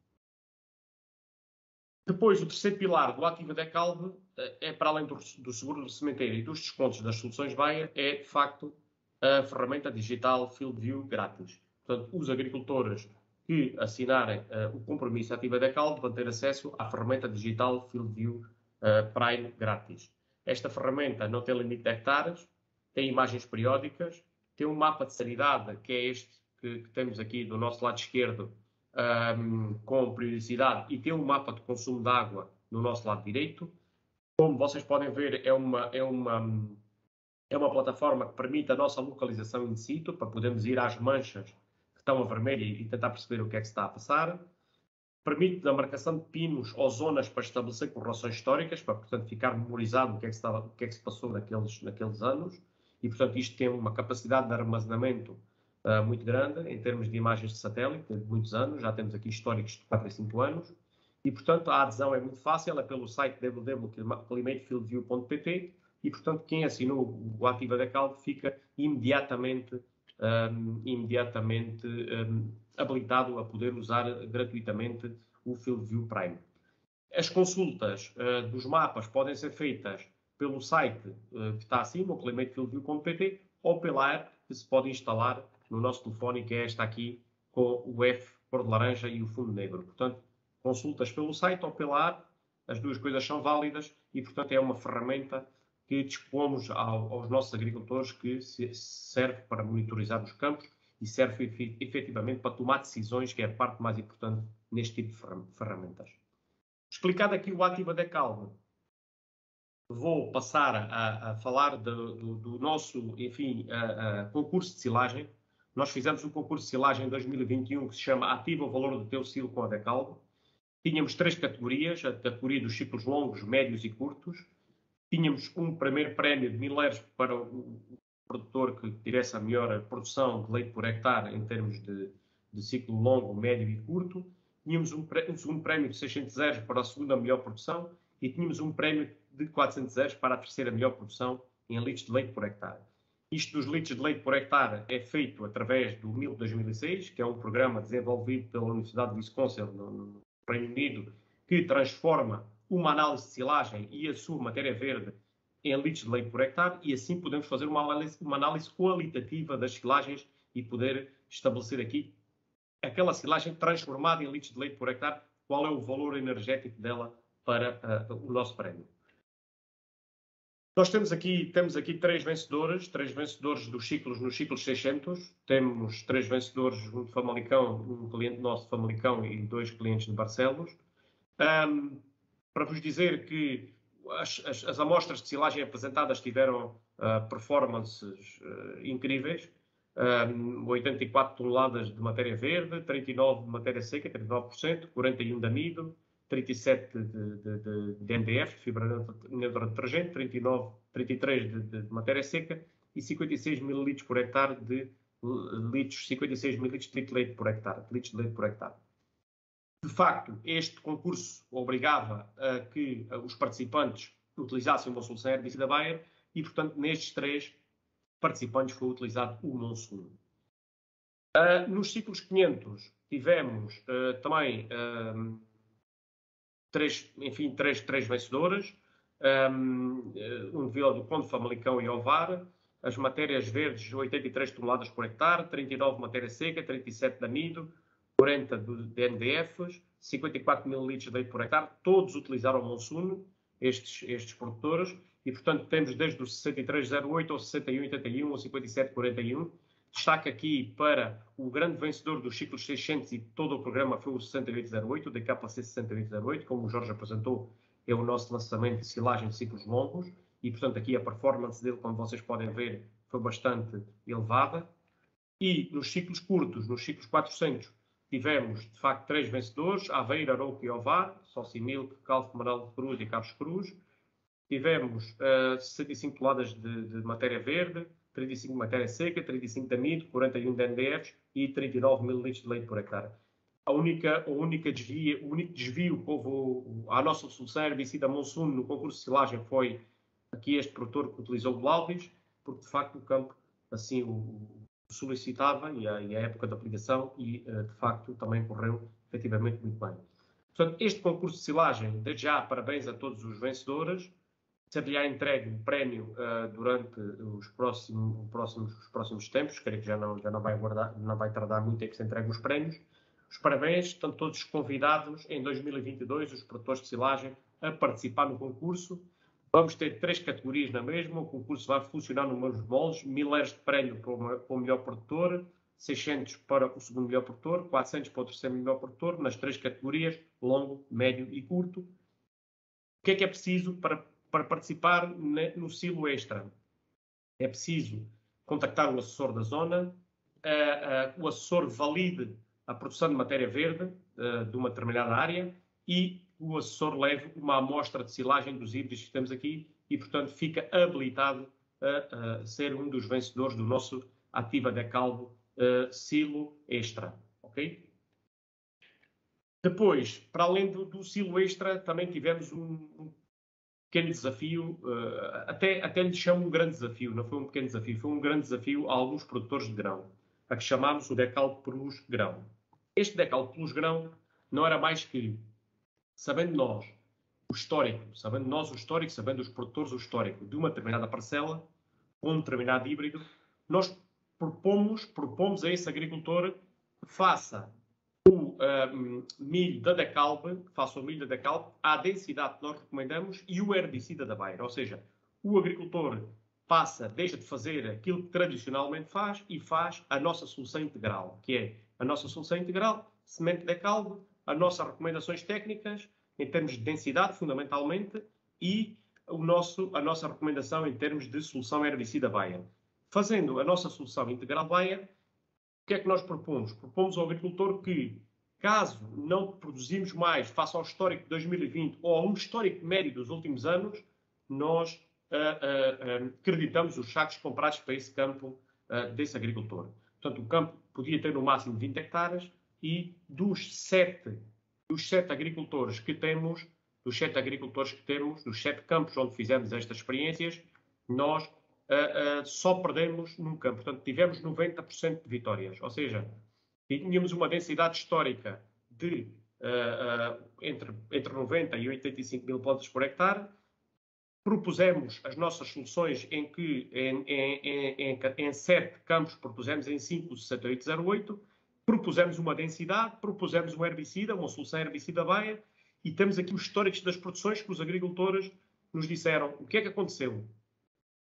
Depois, o terceiro pilar do Ativa Decalve é, para além do, do seguro de sementeiro e dos descontos das soluções Baia, é, de facto, a ferramenta digital FieldView grátis. Portanto, os agricultores que assinarem uh, o compromisso Ativa Decalve vão ter acesso à ferramenta digital FieldView uh, Prime grátis. Esta ferramenta não tem limite de hectares, tem imagens periódicas, tem um mapa de sanidade, que é este que, que temos aqui do nosso lado esquerdo, um, com periodicidade, e tem um mapa de consumo de água no nosso lado direito. Como vocês podem ver, é uma, é uma, é uma plataforma que permite a nossa localização in situ, para podermos ir às manchas que estão a vermelho e tentar perceber o que é que se está a passar. Permite a marcação de pinos ou zonas para estabelecer correlações históricas, para, portanto, ficar memorizado o que é que se, estava, o que é que se passou naqueles, naqueles anos. E, portanto, isto tem uma capacidade de armazenamento uh, muito grande em termos de imagens de satélite, de muitos anos, já temos aqui históricos de 4 a 5 anos, e portanto a adesão é muito fácil, é pelo site www.climatefieldview.pt e portanto quem assinou o Ativa da Calde fica imediatamente, um, imediatamente um, habilitado a poder usar gratuitamente o FieldView Prime. As consultas uh, dos mapas podem ser feitas pelo site uh, que está acima, o climatefieldview.pt, ou pela app que se pode instalar no nosso telefone, que é esta aqui, com o F cor de laranja e o fundo negro. Portanto, consultas pelo site ou pela app, as duas coisas são válidas e, portanto, é uma ferramenta que dispomos ao, aos nossos agricultores que serve para monitorizar os campos e serve efetivamente para tomar decisões, que é a parte mais importante neste tipo de ferramentas. Explicado aqui o Ativa da Calma, vou passar a, a falar do, do, do, nosso, enfim, a, concurso de silagem, nós fizemos um concurso de silagem em 2021 que se chama Ativa o Valor do Teu Silo com a Decalvo. Tínhamos três categorias, a categoria dos ciclos longos, médios e curtos. Tínhamos um primeiro prémio de mil euros para o produtor que tivesse a melhor produção de leite por hectare em termos de, de ciclo longo, médio e curto. Tínhamos um, um, segundo prémio de 600 euros para a segunda melhor produção e tínhamos um prémio de 400 euros para a terceira melhor produção em litros de leite por hectare. Isto dos litros de leite por hectare é feito através do MIL 2006, que é um programa desenvolvido pela Universidade de Wisconsin, no, Reino Unido, que transforma uma análise de silagem e a sua matéria verde em litros de leite por hectare, e assim podemos fazer uma análise, uma análise qualitativa das silagens e poder estabelecer aqui aquela silagem transformada em litros de leite por hectare, qual é o valor energético dela para uh, o nosso prémio. Nós temos aqui, temos aqui três vencedores, três vencedores dos ciclos nos ciclos 600. Temos três vencedores, um de Famalicão, um cliente nosso de Famalicão e dois clientes de Barcelos. Um, para vos dizer que as, as, as, amostras de silagem apresentadas tiveram uh, performances uh, incríveis. Um, 84 toneladas de matéria verde, 39 de matéria seca, 39%, 41 de amido, 37 de, de, de, de fibra neutra detergente, 39, 33 de, de, matéria seca e 56 ml por hectare de litros, 56 ml de leite por hectare, de litros de leite por hectare. De facto, este concurso obrigava a que os participantes utilizassem uma solução herbicida Bayer e, portanto, nestes três participantes foi utilizado o Monsuno. Uh, nos ciclos 500 tivemos uh, também uh, três, enfim, três, três vencedoras, um, um Vila do Conde, Famalicão e Ovar, as matérias verdes 83 toneladas por hectare, 39 matéria seca, 37 de amido, 40 de NDFs, 54 mil litros de leite por hectare, todos utilizaram o Monsuno, estes, estes produtores, e portanto temos desde o 6308 ao 6181 ou 5741, Destaque aqui para o grande vencedor dos ciclos 600 e todo o programa foi o 6808, o DKC 6808, como o Jorge apresentou, é o nosso lançamento de silagem de ciclos longos e, portanto, aqui a performance dele, como vocês podem ver, foi bastante elevada. E nos ciclos curtos, nos ciclos 400, tivemos, de facto, três vencedores, Aveiro, Arouca e Ovar, Socimilk, Calvo, Amaral Cruz e Cabos Cruz. Tivemos uh, 65 toneladas de, de, matéria verde, 35 de matéria seca, 35 de amido, 41 de NDFs e 39 ml de leite por hectare. A única, a única desvio, o único desvio que houve à nossa solução herbicida Monsuno no concurso de silagem foi aqui este produtor que utilizou o Blaudis, porque de facto o campo assim o, solicitava e a, e a, época de aplicação e uh, de facto também correu efetivamente muito bem. Portanto, este concurso de silagem, desde já, parabéns a todos os vencedores. Ser-lhe-á entregue o prémio uh, durante os próximos, próximos, os próximos tempos, creio que já não, já não vai, não vai tardar muito em que se entregue os prémios. Os parabéns, estão todos convidados em 2022, os produtores de silagem, a participar no concurso Vamos ter três categorias na mesma. O concurso vai funcionar nos mesmos moldes: 1000 euros de prémio para o, para o melhor produtor, 600 para o segundo melhor produtor, 400 para o terceiro melhor produtor, nas três categorias: longo, médio e curto. O que é que é preciso para, para participar no silo extra? É preciso contactar o assessor da zona, o assessor valide a produção de matéria verde uh, de uma determinada área e o assessor leve uma amostra de silagem dos híbridos que temos aqui e, portanto, fica habilitado a, a ser um dos vencedores do nosso Ativa de Calvo uh, Silo Extra. Ok? Depois, para além do, do Silo Extra, também tivemos um, um pequeno desafio, uh, até, até lhe chamo um grande desafio, não foi um pequeno desafio, foi um grande desafio a alguns produtores de grão, a que chamámos o Decal Plus Grão. Este Decal Plus Grão não era mais que sabendo nós o histórico, sabendo nós o histórico, sabendo os produtores o histórico de uma determinada parcela, com um determinado híbrido, nós propomos, propomos a esse agricultor que faça o um, milho da Decalbe, faça o milho da Decalbe à densidade que nós recomendamos e o herbicida da Bayer. Ou seja, o agricultor passa, deixa de fazer aquilo que tradicionalmente faz e faz a nossa solução integral, que é a nossa solução integral, semente de Decalbe, as nossas recomendações técnicas em termos de densidade, fundamentalmente, e o nosso, a nossa recomendação em termos de solução herbicida Bayer. Fazendo a nossa solução integral Bayer, que é que nós propomos? Propomos ao agricultor que, caso não produzimos mais face ao histórico de 2020 ou a um histórico médio dos últimos anos, nós uh, uh, uh, creditamos os sacos comprados para esse campo desse agricultor. Portanto, o campo podia ter no máximo 20 hectares, e dos sete, dos sete agricultores que temos, dos sete agricultores que temos, dos sete campos onde fizemos estas experiências, nós uh, uh, só perdemos num campo. Portanto, tivemos 90% de vitórias. Ou seja, tínhamos uma densidade histórica de uh, entre, entre 90 e 85 mil pontos por hectare. Propusemos as nossas soluções em que em, em, em, em, sete campos propusemos em 5 6808 propusemos uma densidade, propusemos um herbicida, uma solução herbicida Bayer, e temos aqui os históricos das produções que os agricultores nos disseram. O que é que aconteceu?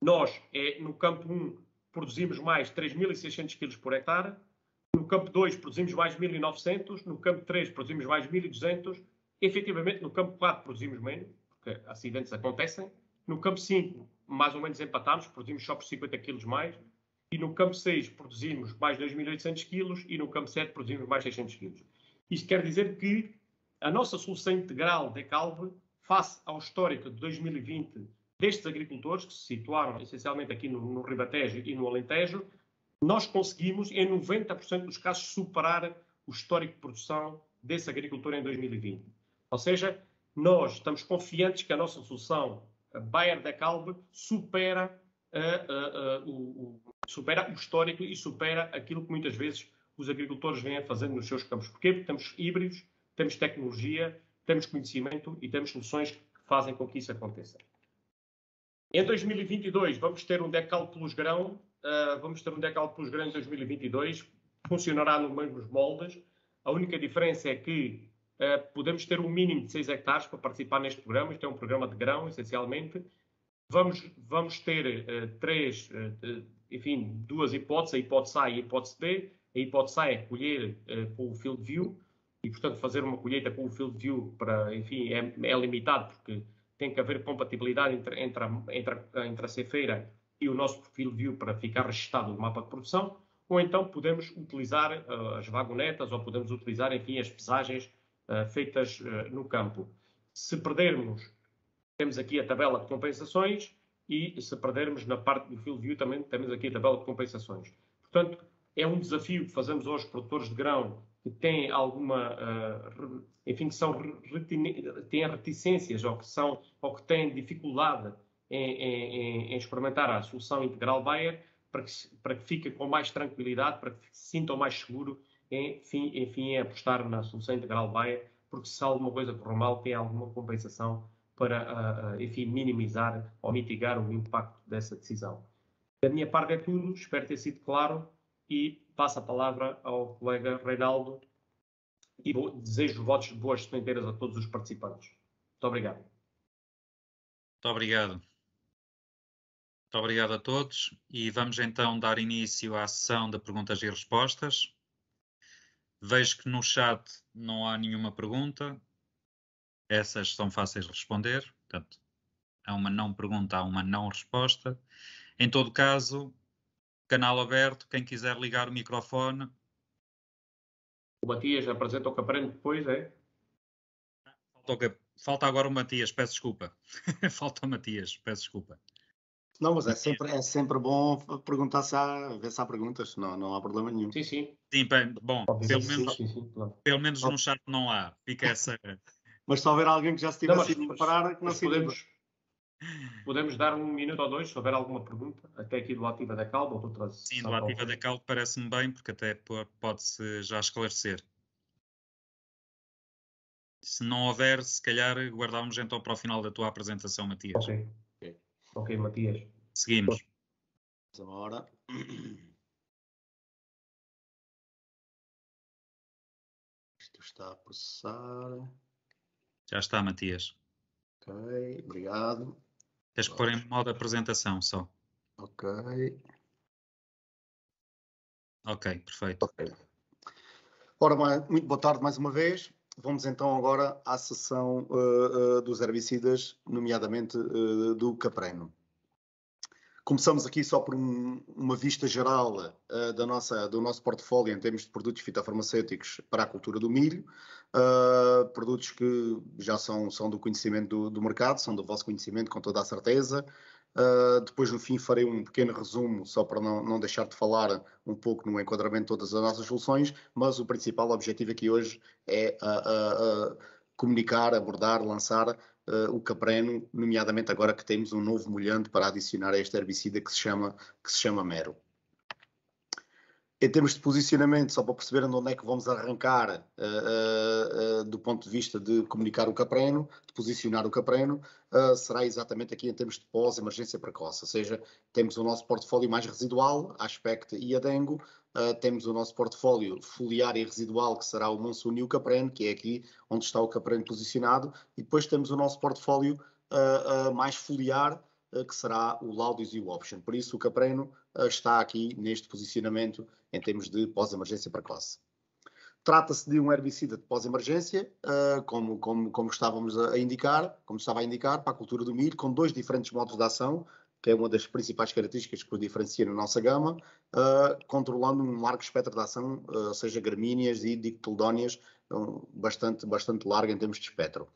Nós, é, no campo 1, produzimos mais 3.600 kg por hectare, no campo 2 produzimos mais 1.900, no campo 3 produzimos mais 1.200, efetivamente no campo 4 produzimos menos, porque acidentes acontecem, no campo 5 mais ou menos empatámos, produzimos só por 50 kg mais, e no campo 6 produzimos mais 2.800 kg e no campo 7 produzimos mais 600 kg. Isto quer dizer que a nossa solução integral de calve, face ao histórico de 2020 destes agricultores, que se situaram essencialmente aqui no, no Ribatejo e no Alentejo, nós conseguimos, em 90% dos casos, superar o histórico de produção desse agricultor em 2020. Ou seja, nós estamos confiantes que a nossa solução Bayer da Calve supera uh, uh, uh, o, supera o histórico e supera aquilo que muitas vezes os agricultores vêm fazendo nos seus campos. Porquê? Porque temos híbridos, temos tecnologia, temos conhecimento e temos soluções que fazem com que isso aconteça. Em 2022 vamos ter um decal plus grão, uh, vamos ter um decal plus grão em 2022, funcionará nos mesmos moldes. A única diferença é que uh, podemos ter um mínimo de 6 hectares para participar neste programa. Isto é um programa de grão, essencialmente. Vamos, vamos ter uh, três enfim, duas hipóteses, a hipótese A e a hipótese B. A hipótese A é colher com o field view e, portanto, fazer uma colheita com o field view para, enfim, é, é limitado porque tem que haver compatibilidade entre, entre, a, entre, a, entre a ceifeira e o nosso perfil view para ficar registado no mapa de produção, ou então podemos utilizar uh, as vagonetas ou podemos utilizar, enfim, as pesagens uh, feitas uh, no campo. Se perdermos, temos aqui a tabela de compensações e se perdermos na parte do field view também temos aqui a tabela de compensações. Portanto, é um desafio que fazemos hoje produtores de grão que têm alguma, uh, enfim, que são têm reticências ou que são ou que têm dificuldade em, em, em experimentar a solução integral Bayer para que, para que fiquem com mais tranquilidade, para que se sintam mais seguro, enfim, enfim, em apostar na solução integral Bayer, porque se alguma coisa correr mal, tem alguma compensação para, uh, enfim, minimizar ou mitigar o impacto dessa decisão. Da minha parte é tudo, espero ter sido claro e passo a palavra ao colega Reinaldo e desejo votos de boas sementeiras a todos os participantes. Muito obrigado. Muito obrigado. Muito obrigado a todos e vamos então dar início à sessão de perguntas e respostas. Vejo que no chat não há nenhuma pergunta. Essas são fáceis de responder, portanto, há uma não pergunta, há uma não resposta. Em todo caso, canal aberto, quem quiser ligar o microfone. O Matias apresenta o que aprende depois, é? Falta, falta agora o Matias, peço desculpa. falta o Matias, peço desculpa. Não, mas é sempre, é sempre bom perguntar se há, ver se há perguntas, não, não há problema nenhum. Sim, sim. Sim, bom, pelo menos, sim, sim, claro. pelo menos no chat não há, fica essa... mas se houver alguém que já se tivesse ido preparar, que não se podemos, Podemos dar um minuto ou dois, se houver alguma pergunta, até aqui do Ativa da Calma ou Sim, do Ativa da Calma parece-me bem, porque até pode-se já esclarecer. Se não houver, se calhar guardávamos então para o final da tua apresentação, Matias. Ok, ok, okay Matias. Seguimos. Agora. Isto está a processar. Já está, Matias. Ok, obrigado. Tens que pôr em modo apresentação só. Ok. Ok, perfeito. Okay. Ora, muito boa tarde mais uma vez. Vamos então agora à sessão uh, uh, dos herbicidas, nomeadamente uh, do capreno. Começamos aqui só por um, uma vista geral uh, da nossa, do nosso portfólio em termos de produtos fitofarmacêuticos para a cultura do milho, uh, produtos que já são, são do conhecimento do, do, mercado, são do vosso conhecimento com toda a certeza. Uh, depois, no fim, farei um pequeno resumo, só para não, não deixar de falar um pouco no enquadramento de todas as nossas soluções, mas o principal objetivo aqui hoje é comunicar, abordar, lançar uh, o capreno, nomeadamente agora que temos um novo molhante para adicionar a este herbicida que se chama, que se chama mero. Em termos de posicionamento, só para perceber onde é que vamos arrancar uh, uh, do ponto de vista de comunicar o capreno, de posicionar o capreno, será exatamente aqui em termos de pós-emergência precoce, ou seja, temos o nosso portfólio mais residual, aspecto e adengo, uh, temos o nosso portfólio foliar e residual, que será o Monsoon e o Capreno, que é aqui onde está o Capreno posicionado, e depois temos o nosso portfólio uh, uh, mais foliar, que será o Laudius e o Option. Por isso, o Capreno está aqui neste posicionamento em termos de pós-emergência precoce. Trata-se de um herbicida de pós-emergência, como, como, como, estávamos a indicar, como estava a indicar, para a cultura do milho, com dois diferentes modos de ação que é uma das principais características que o diferencia na nossa gama, uh, controlando um largo espectro de ação, uh, seja gramíneas e dictildóneas, um, bastante, bastante largo em termos de espectro.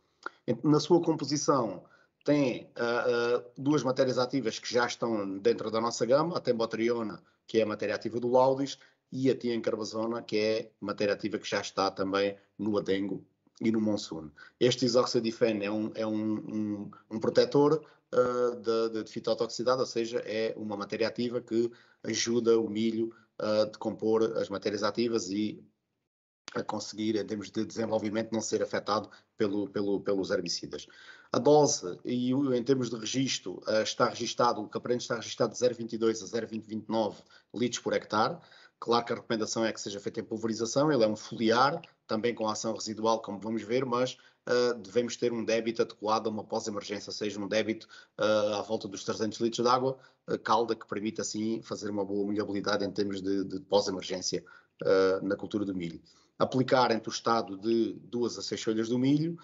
Na sua composição, tem uh, duas matérias ativas que já estão dentro da nossa gama, a tembotriona, que é a matéria ativa do Laudis, e a tiancarbazona, que é matéria ativa que já está também no Adengo e no Monsoon. Este isoxadifen é um, é um, um, um protetor de, de, fitotoxicidade, ou seja, é uma matéria ativa que ajuda o milho a decompor as matérias ativas e a conseguir, em termos de desenvolvimento, não ser afetado pelo, pelo, pelos herbicidas. A dose, e em termos de registro, uh, está registado, o capreno está registado de 0,22 a 0,29 litros por hectare. Claro que a recomendação é que seja feita em pulverização, ele é um foliar, também com ação residual, como vamos ver, mas uh, devemos ter um débito adequado a uma pós-emergência, seja um débito uh, à volta dos 300 litros de água, uh, calda que permita assim fazer uma boa molhabilidade em termos de, de pós-emergência na cultura do milho. Aplicar entre o estado de duas a seis folhas do milho,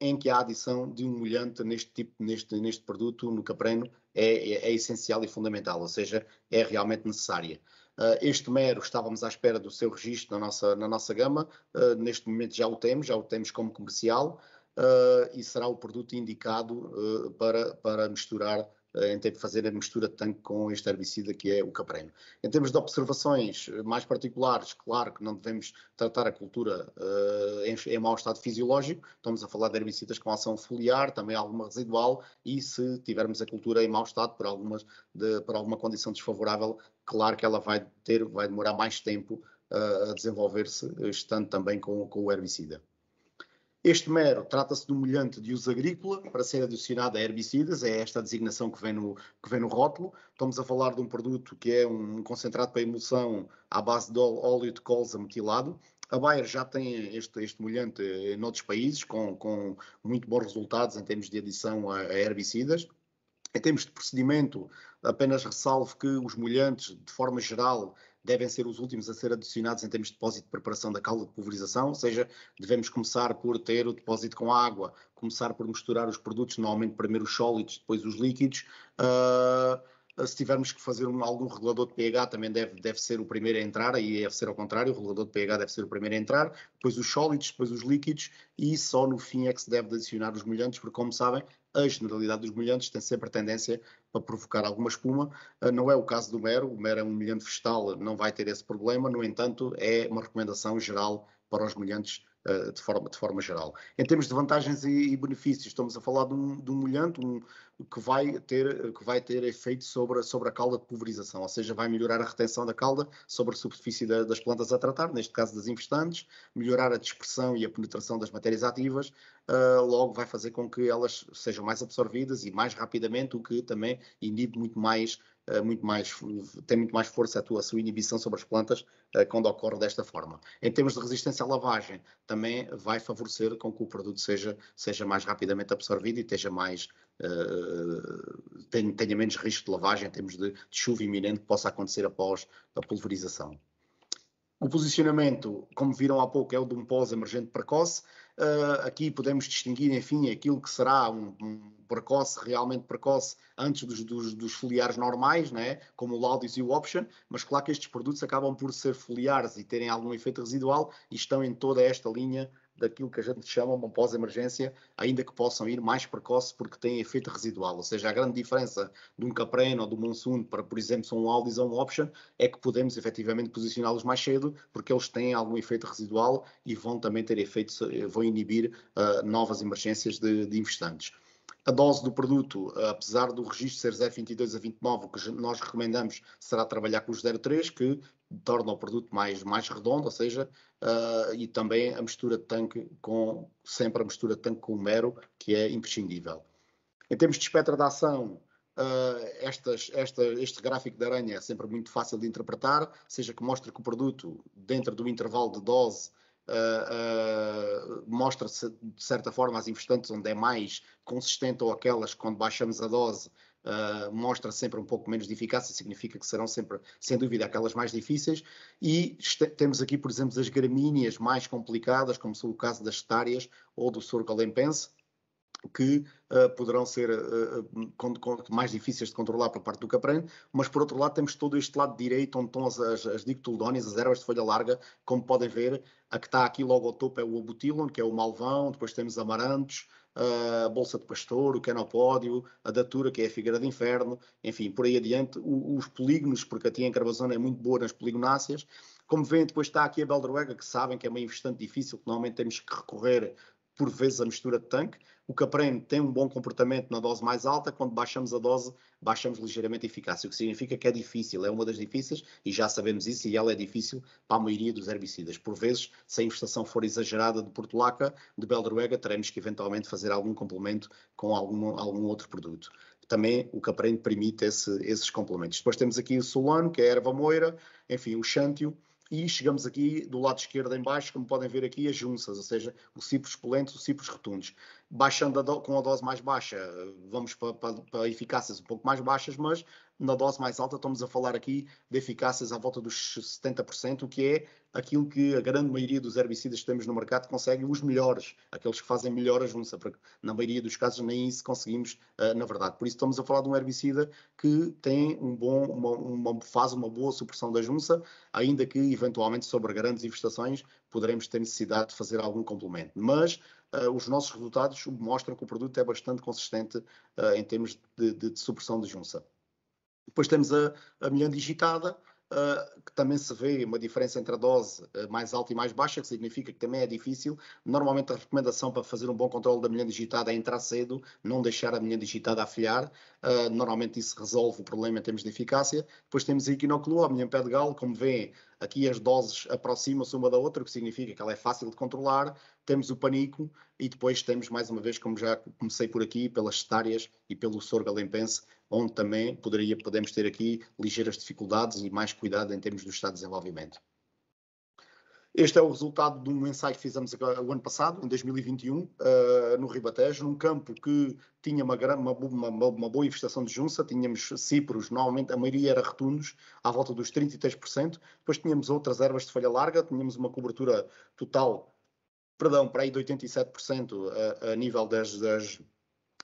em que a adição de um molhante neste tipo, neste, neste produto, no capreno, é, é, é essencial e fundamental, ou seja, é realmente necessária. Uh, este mero estávamos à espera do seu registro na nossa, na nossa gama, uh, neste momento já o temos, já o temos como comercial uh, e será o produto indicado para, para misturar em termos de fazer a mistura de tanque com este herbicida que é o capreno. Em termos de observações mais particulares, claro que não devemos tratar a cultura uh, em, em mau estado fisiológico, estamos a falar de herbicidas com ação foliar, também alguma residual, e se tivermos a cultura em mau estado por, algumas de, por alguma condição desfavorável, claro que ela vai ter, vai demorar mais tempo uh, a desenvolver-se, estando também com, com o herbicida. Este mero trata-se de um molhante de uso agrícola para ser adicionado a herbicidas, é esta a designação que vem, no, que vem no rótulo. Estamos a falar de um produto que é um concentrado para emulsão à base de óleo de colza metilado. A Bayer já tem este, este molhante em outros países, com, com muito bons resultados em termos de adição a, a herbicidas. Em termos de procedimento, apenas ressalvo que os molhantes, de forma geral, devem ser os últimos a ser adicionados em termos de depósito de preparação da calda de pulverização, ou seja, devemos começar por ter o depósito com água, começar por misturar os produtos, normalmente primeiro os sólidos, depois os líquidos. Uh, se tivermos que fazer um, algum regulador de pH, também deve, deve ser o primeiro a entrar, aí deve ser ao contrário, o regulador de pH deve ser o primeiro a entrar, depois os sólidos, depois os líquidos, e só no fim é que se deve adicionar os molhantes, porque como sabem, a generalidade dos molhantes tem sempre a tendência para provocar alguma espuma. Ah, não é o caso do mero, o mero é um molhante vegetal, não vai ter esse problema, no entanto, é uma recomendação geral para os molhantes uh, de, forma, de forma geral. Em termos de vantagens e, e benefícios, estamos a falar de um, de um molhante um, que, vai ter, que vai ter efeito sobre, sobre a calda de pulverização, ou seja, vai melhorar a retenção da calda sobre a superfície da, das plantas a tratar, neste caso das infestantes, melhorar a dispersão e a penetração das matérias ativas, uh, logo vai fazer com que elas sejam mais absorvidas e mais rapidamente, o que também inibe muito mais eh, muito mais, tem muito mais força a, tua, a sua inibição sobre as plantas uh, quando ocorre desta forma. Em termos de resistência à lavagem, também vai favorecer com que o produto seja, seja mais rapidamente absorvido e esteja mais, tenha, tenha, menos risco de lavagem em termos de, de chuva iminente que possa acontecer após a pulverização. O posicionamento, como viram há pouco, é o de um pós-emergente precoce. Uh, aqui podemos distinguir, enfim, aquilo que será um, um precoce, realmente precoce, antes dos, dos, dos, foliares normais, né? como o Laudis e o Option, mas claro que estes produtos acabam por ser foliares e terem algum efeito residual e estão em toda esta linha daquilo que a gente chama uma pós-emergência, ainda que possam ir mais precoce porque têm efeito residual. Ou seja, a grande diferença de um Capreno ou do Monsoon para, por exemplo, um Aldis ou um Option é que podemos efetivamente posicioná-los mais cedo porque eles têm algum efeito residual e vão também ter efeito, vão inibir uh, novas emergências de, de investantes. A dose do produto, apesar do registro ser 0,22 a 29, o que nós recomendamos será trabalhar com os 0,3, que torna o produto mais, mais redondo, ou seja, uh, e também a mistura de tanque com, sempre a mistura de tanque com o mero, que é imprescindível. Em termos de espectro de ação, uh, estas, esta, este gráfico de aranha é sempre muito fácil de interpretar, seja que mostra que o produto, dentro do intervalo de dose, Uh, mostra-se de certa forma as investantes onde é mais consistente ou aquelas que quando baixamos a dose uh, mostra sempre um pouco menos de eficácia, significa que serão sempre, sem dúvida, aquelas mais difíceis. E temos aqui, por exemplo, as gramíneas mais complicadas, como são o caso das estárias ou do sorgo alempense, que uh, poderão ser uh, com, com, mais difíceis de controlar por parte do capreno, mas por outro lado temos todo este lado direito onde estão as, as, as as ervas de folha larga, como podem ver, a que está aqui logo ao topo é o obutilon, que é o malvão, depois temos amarantos, a bolsa de pastor, o canopódio, a datura, que é a figueira de inferno, enfim, por aí adiante, os polígonos, porque a tia encravazona é muito boa nas poligonáceas, como veem, depois está aqui a beldroega, que sabem que é uma investiante difícil, que normalmente temos que recorrer por vezes a mistura de tanque. O capreno tem um bom comportamento na dose mais alta, quando baixamos a dose, baixamos ligeiramente a eficácia, o que significa que é difícil, é uma das difíceis, e já sabemos isso, e ela é difícil para a maioria dos herbicidas. Por vezes, se a infestação for exagerada de portulaca, de beldroega, teremos que eventualmente fazer algum complemento com algum, algum outro produto também o capreno permite esse, esses complementos. Depois temos aqui o solano, que é a erva moira, enfim, o xântio, e chegamos aqui do lado esquerdo em baixo, como podem ver aqui, as junças, ou seja, os cipros polentes, os cipros rotundos. Baixando a com a dose mais baixa, vamos para, para, eficácias um pouco mais baixas, mas na dose mais alta estamos a falar aqui de eficácias à volta dos 70%, o que é aquilo que a grande maioria dos herbicidas que temos no mercado conseguem, os melhores, aqueles que fazem melhor a junça, porque na maioria dos casos nem isso conseguimos, uh, na verdade. Por isso estamos a falar de um herbicida que tem um bom, uma, uma, faz uma boa supressão da junça, ainda que eventualmente sobre grandes infestações poderemos ter necessidade de fazer algum complemento. Mas uh, os nossos resultados mostram que o produto é bastante consistente uh, em termos de, de, de supressão de junça. Depois temos a, a milhã digitada, Uh, que também se vê uma diferença entre a dose uh, mais alta e mais baixa, que significa que também é difícil. Normalmente a recomendação para fazer um bom controle da milha digitada é entrar cedo, não deixar a milha digitada afilhar. Uh, normalmente isso resolve o problema em termos de eficácia. Depois temos a equinoclua, a milha pé de galo, como vêem, aqui as doses aproximam-se uma da outra, o que significa que ela é fácil de controlar. Temos o panico e depois temos, mais uma vez, como já comecei por aqui, pelas cetáreas e pelo sorgo alempense, onde também poderia, podemos ter aqui ligeiras dificuldades e mais cuidado em termos do estado de desenvolvimento. Este é o resultado de um ensaio que fizemos o ano passado, em 2021, uh, eh, no Ribatejo, num campo que tinha uma, uma, uma, uma, boa infestação de junça, tínhamos cipros, normalmente a maioria era retundos, à volta dos 33%, depois tínhamos outras ervas de folha larga, tínhamos uma cobertura total, perdão, para aí de 87% a, a nível das, das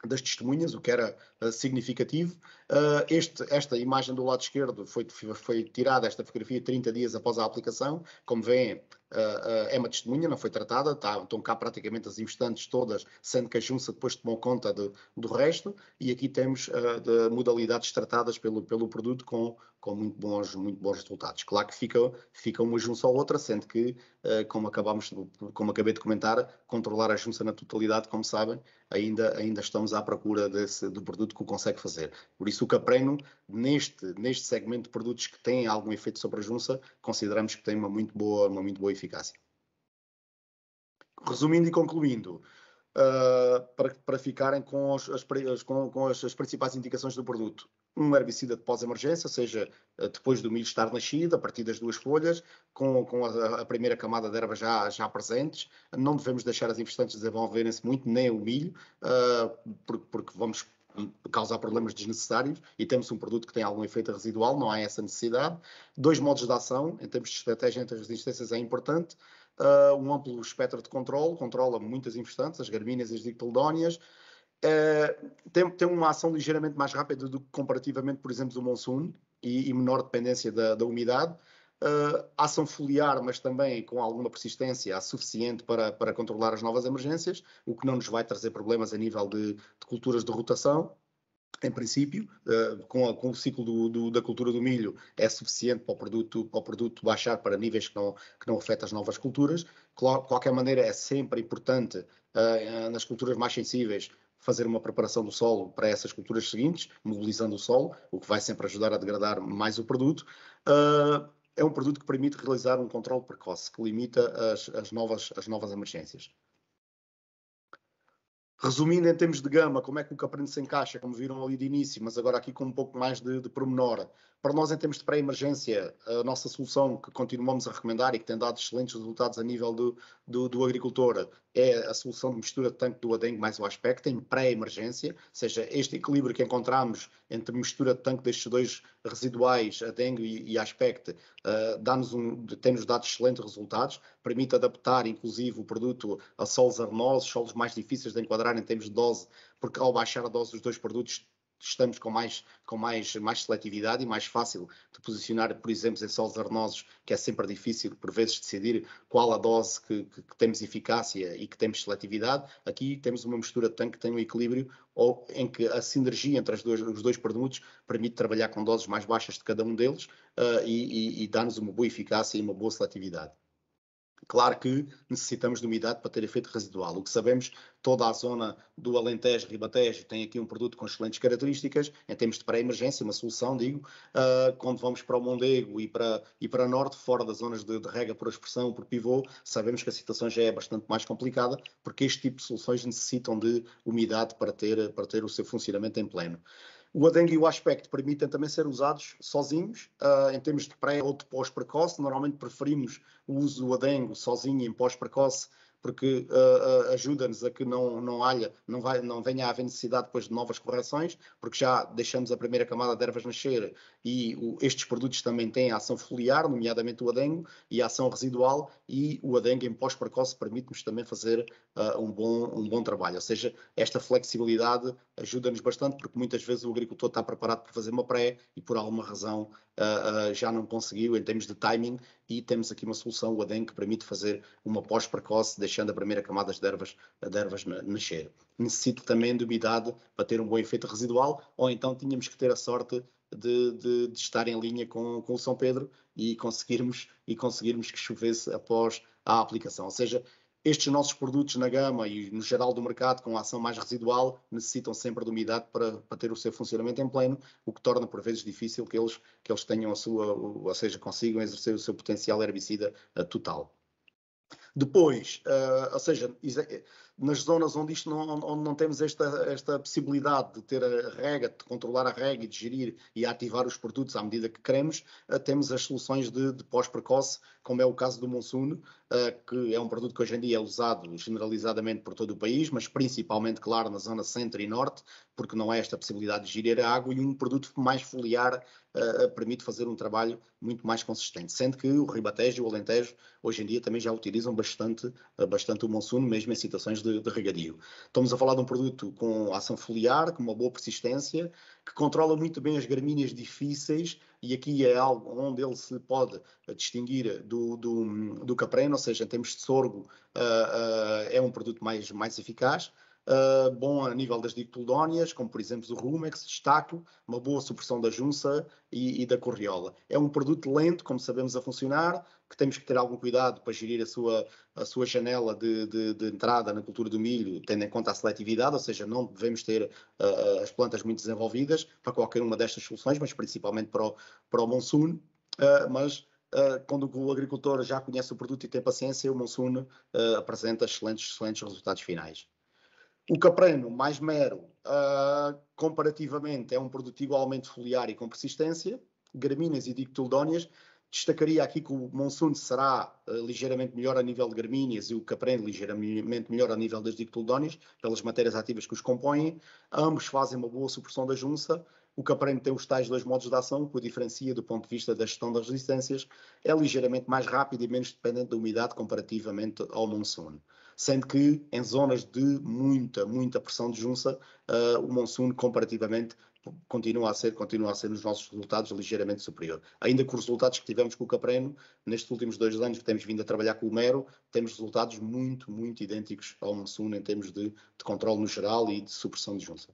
das testemunhas, o que era uh, significativo. Uh, este, esta imagem do lado esquerdo foi, foi tirada, esta fotografia, 30 dias após a aplicação. Como veem, uh, é uma testemunha, não foi tratada, tá, estão cá praticamente as instantes todas, sendo que a Junça depois tomou conta de, do resto, e aqui temos uh, modalidades tratadas pelo, pelo produto com, com muito, bons, muito bons resultados. Claro que fica, fica uma junça ou outra, sendo que, como, acabamos, como acabei de comentar, controlar a junça na totalidade, como sabem, ainda, ainda estamos à procura desse, do produto que o consegue fazer. Por isso, o capreno, neste, neste segmento de produtos que têm algum efeito sobre a junça, consideramos que tem uma muito boa, uma muito boa eficácia. Resumindo e concluindo, uh, para, para ficarem com, as, com, com as, as, principais indicações do produto, um herbicida de pós-emergência, ou seja, uh, depois do milho estar nascido, a partir das duas folhas, com, com a, a, primeira camada de erva já, já presentes, não devemos deixar as infestantes desenvolverem-se muito, nem o milho, uh, porque, porque vamos causar problemas desnecessários e temos um produto que tem algum efeito residual, não há essa necessidade. Dois modos de ação, em termos de estratégia entre resistências, é importante. Uh, um amplo espectro de controle, controla muitas infestantes, as gramíneas e as dicotiledóneas. Uh, tem, tem uma ação ligeiramente mais rápida do que comparativamente, por exemplo, do monsoon e, e menor dependência da, da umidade. Uh, ação foliar, mas também com alguma persistência suficiente para, para controlar as novas emergências, o que não nos vai trazer problemas a nível de, de culturas de rotação. Em princípio, uh, com, a, com, o ciclo do, do, da cultura do milho, é suficiente para o produto, para o produto baixar para níveis que não, que não afetam as novas culturas. De qualquer maneira, é sempre importante, uh, nas culturas mais sensíveis, fazer uma preparação do solo para essas culturas seguintes, mobilizando o solo, o que vai sempre ajudar a degradar mais o produto. Uh, é um produto que permite realizar um controle precoce, que limita as, as, novas, as novas emergências. Resumindo em termos de gama, como é que o Caprino se encaixa, como viram ali de início, mas agora aqui com um pouco mais de, de pormenor. Para nós, em termos de pré-emergência, a nossa solução que continuamos a recomendar e que tem dado excelentes resultados a nível do, do, do agricultor é a solução de mistura de tanque do adengo mais o aspecto em pré-emergência, ou seja, este equilíbrio que encontramos entre mistura de tanque destes dois residuais, adengo e, e aspecto, uh, dá-nos um, tem-nos dado excelentes resultados, permite adaptar, inclusive, o produto a solos arenosos, solos mais difíceis de enquadrar em termos de dose, porque ao baixar a dose dos dois produtos estamos com mais, com mais, mais seletividade e mais fácil de posicionar, por exemplo, em solos arenosos, que é sempre difícil, por vezes, decidir qual a dose que, que, que temos eficácia e que temos seletividade. Aqui temos uma mistura de tanque que tem um equilíbrio ou, em que a sinergia entre dois, os dois produtos permite trabalhar com doses mais baixas de cada um deles uh, e, e, e dá-nos uma boa eficácia e uma boa seletividade. Claro que necessitamos de umidade para ter efeito residual. O que sabemos, toda a zona do Alentejo, Ribatejo, tem aqui um produto com excelentes características, em termos de pré-emergência, uma solução, digo, uh, quando vamos para o Mondego e para, e para Norte, fora das zonas de, de rega por expressão, por pivô, sabemos que a situação já é bastante mais complicada, porque este tipo de soluções necessitam de umidade para ter, para ter o seu funcionamento em pleno. O adengue e o aspecto permitem também ser usados sozinhos, uh, em termos de pré ou de pós-precoce. Normalmente preferimos o uso do adengo sozinho em pós-precoce, porque uh, uh, ajuda-nos a que não, não, não, vai, não venha a haver necessidade depois de novas correções, porque já deixamos a primeira camada de ervas nascer e o, estes produtos também têm ação foliar, nomeadamente o adengo, e a ação residual, e o adengo em pós-precoce permite-nos também fazer uh, um, bom, um bom trabalho. Ou seja, esta flexibilidade ajuda-nos bastante, porque muitas vezes o agricultor está preparado para fazer uma pré e por alguma razão uh, uh, já não conseguiu em termos de timing e temos aqui uma solução, o ADEN, que permite fazer uma pós-precoce, deixando a primeira camada de ervas, de ervas nascer. Necessito também de umidade para ter um bom efeito residual, ou então tínhamos que ter a sorte de, de, de, estar em linha com, com o São Pedro e conseguirmos, e conseguirmos que chovesse após a aplicação. Ou seja, estes nossos produtos na gama e no geral do mercado com a ação mais residual necessitam sempre de umidade para, para ter o seu funcionamento em pleno, o que torna por vezes difícil que eles, que eles tenham a sua, ou seja, consigam exercer o seu potencial herbicida uh, total. Depois, uh, ou seja, nas zonas onde, isto não, onde não temos esta, esta possibilidade de ter a rega, de controlar a rega e de gerir e ativar os produtos à medida que queremos, uh, temos as soluções de, de pós-precoce, como é o caso do Monsuno, uh, que é um produto que hoje em dia é usado generalizadamente por todo o país, mas principalmente, claro, na zona centro e norte, porque não há esta possibilidade de gerir a água e um produto mais foliar uh, permite fazer um trabalho muito mais consistente. Sendo que o Ribatejo e o Alentejo hoje em dia também já utilizam bastante, bastante o monsuno, mesmo em situações de, de, regadio. Estamos a falar de um produto com ação foliar, com uma boa persistência, que controla muito bem as gramíneas difíceis e aqui é algo onde ele se pode distinguir do, do, do capreno, ou seja, em termos de sorgo, uh, é um produto mais, mais eficaz uh, bom a nível das dicotoldóneas, como por exemplo o Rumex, destaco, uma boa supressão da junça e, e, da corriola. É um produto lento, como sabemos a funcionar, que temos que ter algum cuidado para gerir a sua, a sua janela de, de, de entrada na cultura do milho, tendo em conta a seletividade, ou seja, não devemos ter uh, as plantas muito desenvolvidas para qualquer uma destas soluções, mas principalmente para o, para o monsoon. Uh, mas Uh, quando o agricultor já conhece o produto e tem paciência, o Monsoon uh, apresenta excelentes, excelentes resultados finais. O capreno, mais mero, uh, comparativamente, é um produto igualmente foliar e com persistência. Gramíneas e dicotoledóneas. Destacaria aqui que o monsoon será uh, ligeiramente melhor a nível de gramíneas e o capreno ligeiramente melhor a nível das dicotoledóneas, pelas matérias ativas que os compõem. Ambos fazem uma boa supressão da junça. O capreno tem os tais dois modos de ação, que o diferencia do ponto de vista da gestão das resistências. É ligeiramente mais rápido e menos dependente da umidade comparativamente ao monsoon sendo que em zonas de muita, muita pressão de junça, uh, o monsoon comparativamente continua a ser, continua a ser nos nossos resultados ligeiramente superior. Ainda com os resultados que tivemos com o Capreno, nestes últimos dois anos que temos vindo a trabalhar com o Mero, temos resultados muito, muito idênticos ao Monsoon em termos de, de controle no geral e de supressão de junça.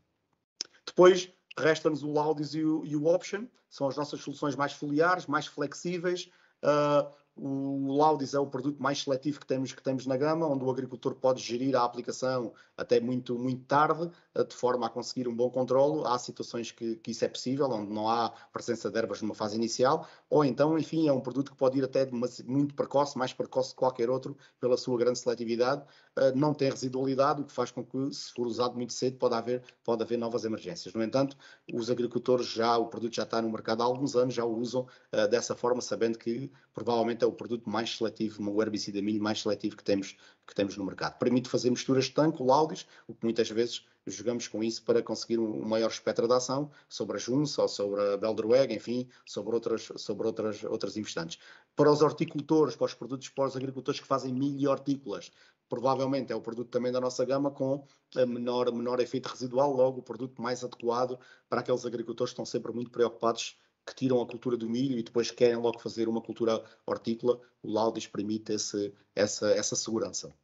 Depois, resta-nos o Laudis e o, e o Option, são as nossas soluções mais foliares, mais flexíveis, uh, o Laudis é o produto mais seletivo que temos, que temos na gama, onde o agricultor pode gerir a aplicação até muito, muito tarde, eh, de forma a conseguir um bom controlo. Há situações que, que isso é possível, onde não há presença de ervas numa fase inicial, ou então, enfim, é um produto que pode ir até muito precoce, mais precoce que qualquer outro, pela sua grande seletividade. Eh, não tem residualidade, o que faz com que, se for usado muito cedo, pode haver, pode haver novas emergências. No entanto, os agricultores já, o produto já está no mercado há alguns anos, já o usam uh, dessa forma, sabendo que provavelmente é o produto mais seletivo, o herbicida milho mais seletivo que temos, que temos no mercado. Permite fazer misturas de tanque, laudis, o que muitas vezes jogamos com isso para conseguir um maior espectro de ação sobre a Junça ou sobre a Beldroeg, enfim, sobre outras, sobre outras, outras investantes. Para os horticultores, para os produtos, para os agricultores que fazem milho e hortícolas, provavelmente é o produto também da nossa gama com menor, menor efeito residual, logo o produto mais adequado para aqueles agricultores que estão sempre muito preocupados que tiram a cultura do milho e depois querem logo fazer uma cultura hortícola, o Laudis permite esse, essa, essa segurança.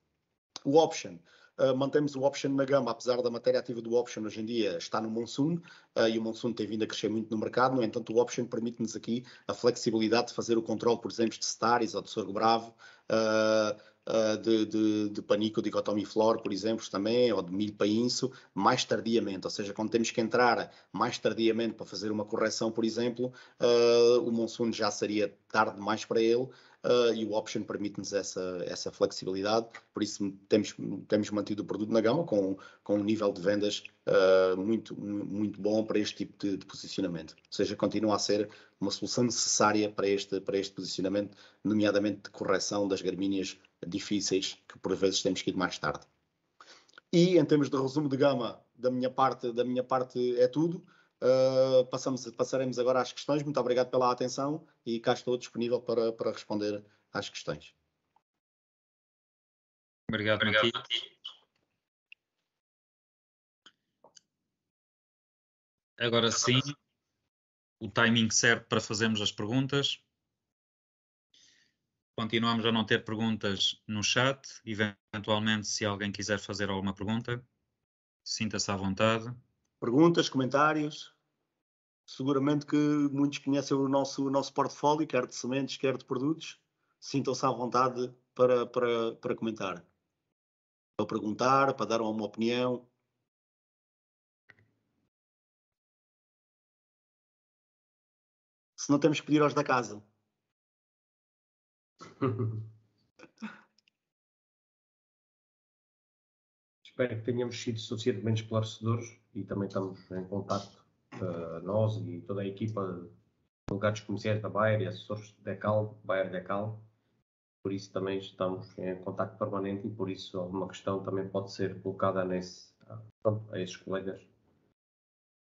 O Option, uh, mantemos o Option na gama, apesar da matéria ativa do Option hoje em dia está no Monsoon, uh, e o Monsoon tem vindo a crescer muito no mercado, no entanto o Option permite-nos aqui a flexibilidade de fazer o controle, por exemplo, de Staris ou de Sorgo Bravo, uh, uh, de, de, de panico dicotomiflor, por exemplo, também, ou de milho painço, mais tardiamente. Ou seja, quando temos que entrar mais tardiamente para fazer uma correção, por exemplo, uh, o monsoon já seria tarde demais para ele. Uh, e o option permite-nos essa, essa flexibilidade, por isso temos, temos mantido o produto na gama com, com um nível de vendas uh, muito, muito bom para este tipo de, de, posicionamento. Ou seja, continua a ser uma solução necessária para este, para este posicionamento, nomeadamente de correção das gramíneas difíceis que por vezes temos que ir mais tarde. E em termos de resumo de gama, da minha parte, da minha parte é tudo. Uh, passamos, passaremos agora às questões. Muito obrigado pela atenção e cá estou disponível para, para responder às questões. Obrigado, obrigado Agora sim, o timing certo para fazermos as perguntas. Continuamos a não ter perguntas no chat. Eventualmente, se alguém quiser fazer alguma pergunta, sinta-se à vontade. Perguntas, comentários? Seguramente que muitos conhecem o nosso, o nosso portfólio, quer de sementes, quer de produtos. Sintam-se à vontade para, para, para comentar, para perguntar, para dar uma opinião. Se não temos que pedir aos da casa. Espero que tenhamos sido suficientemente esclarecedores e também estamos em contato, uh, nós e toda a equipa de delegados comerciais da Bayer e assessores de Decal, Bayer Decal. Por isso também estamos em contato permanente e por isso alguma questão também pode ser colocada nesse, pronto, a esses colegas.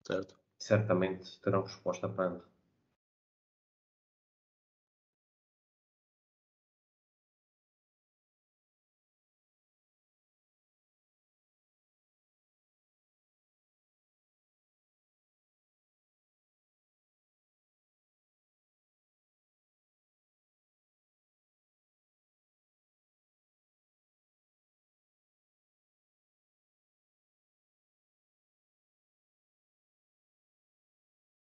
Certo. Certamente terão resposta para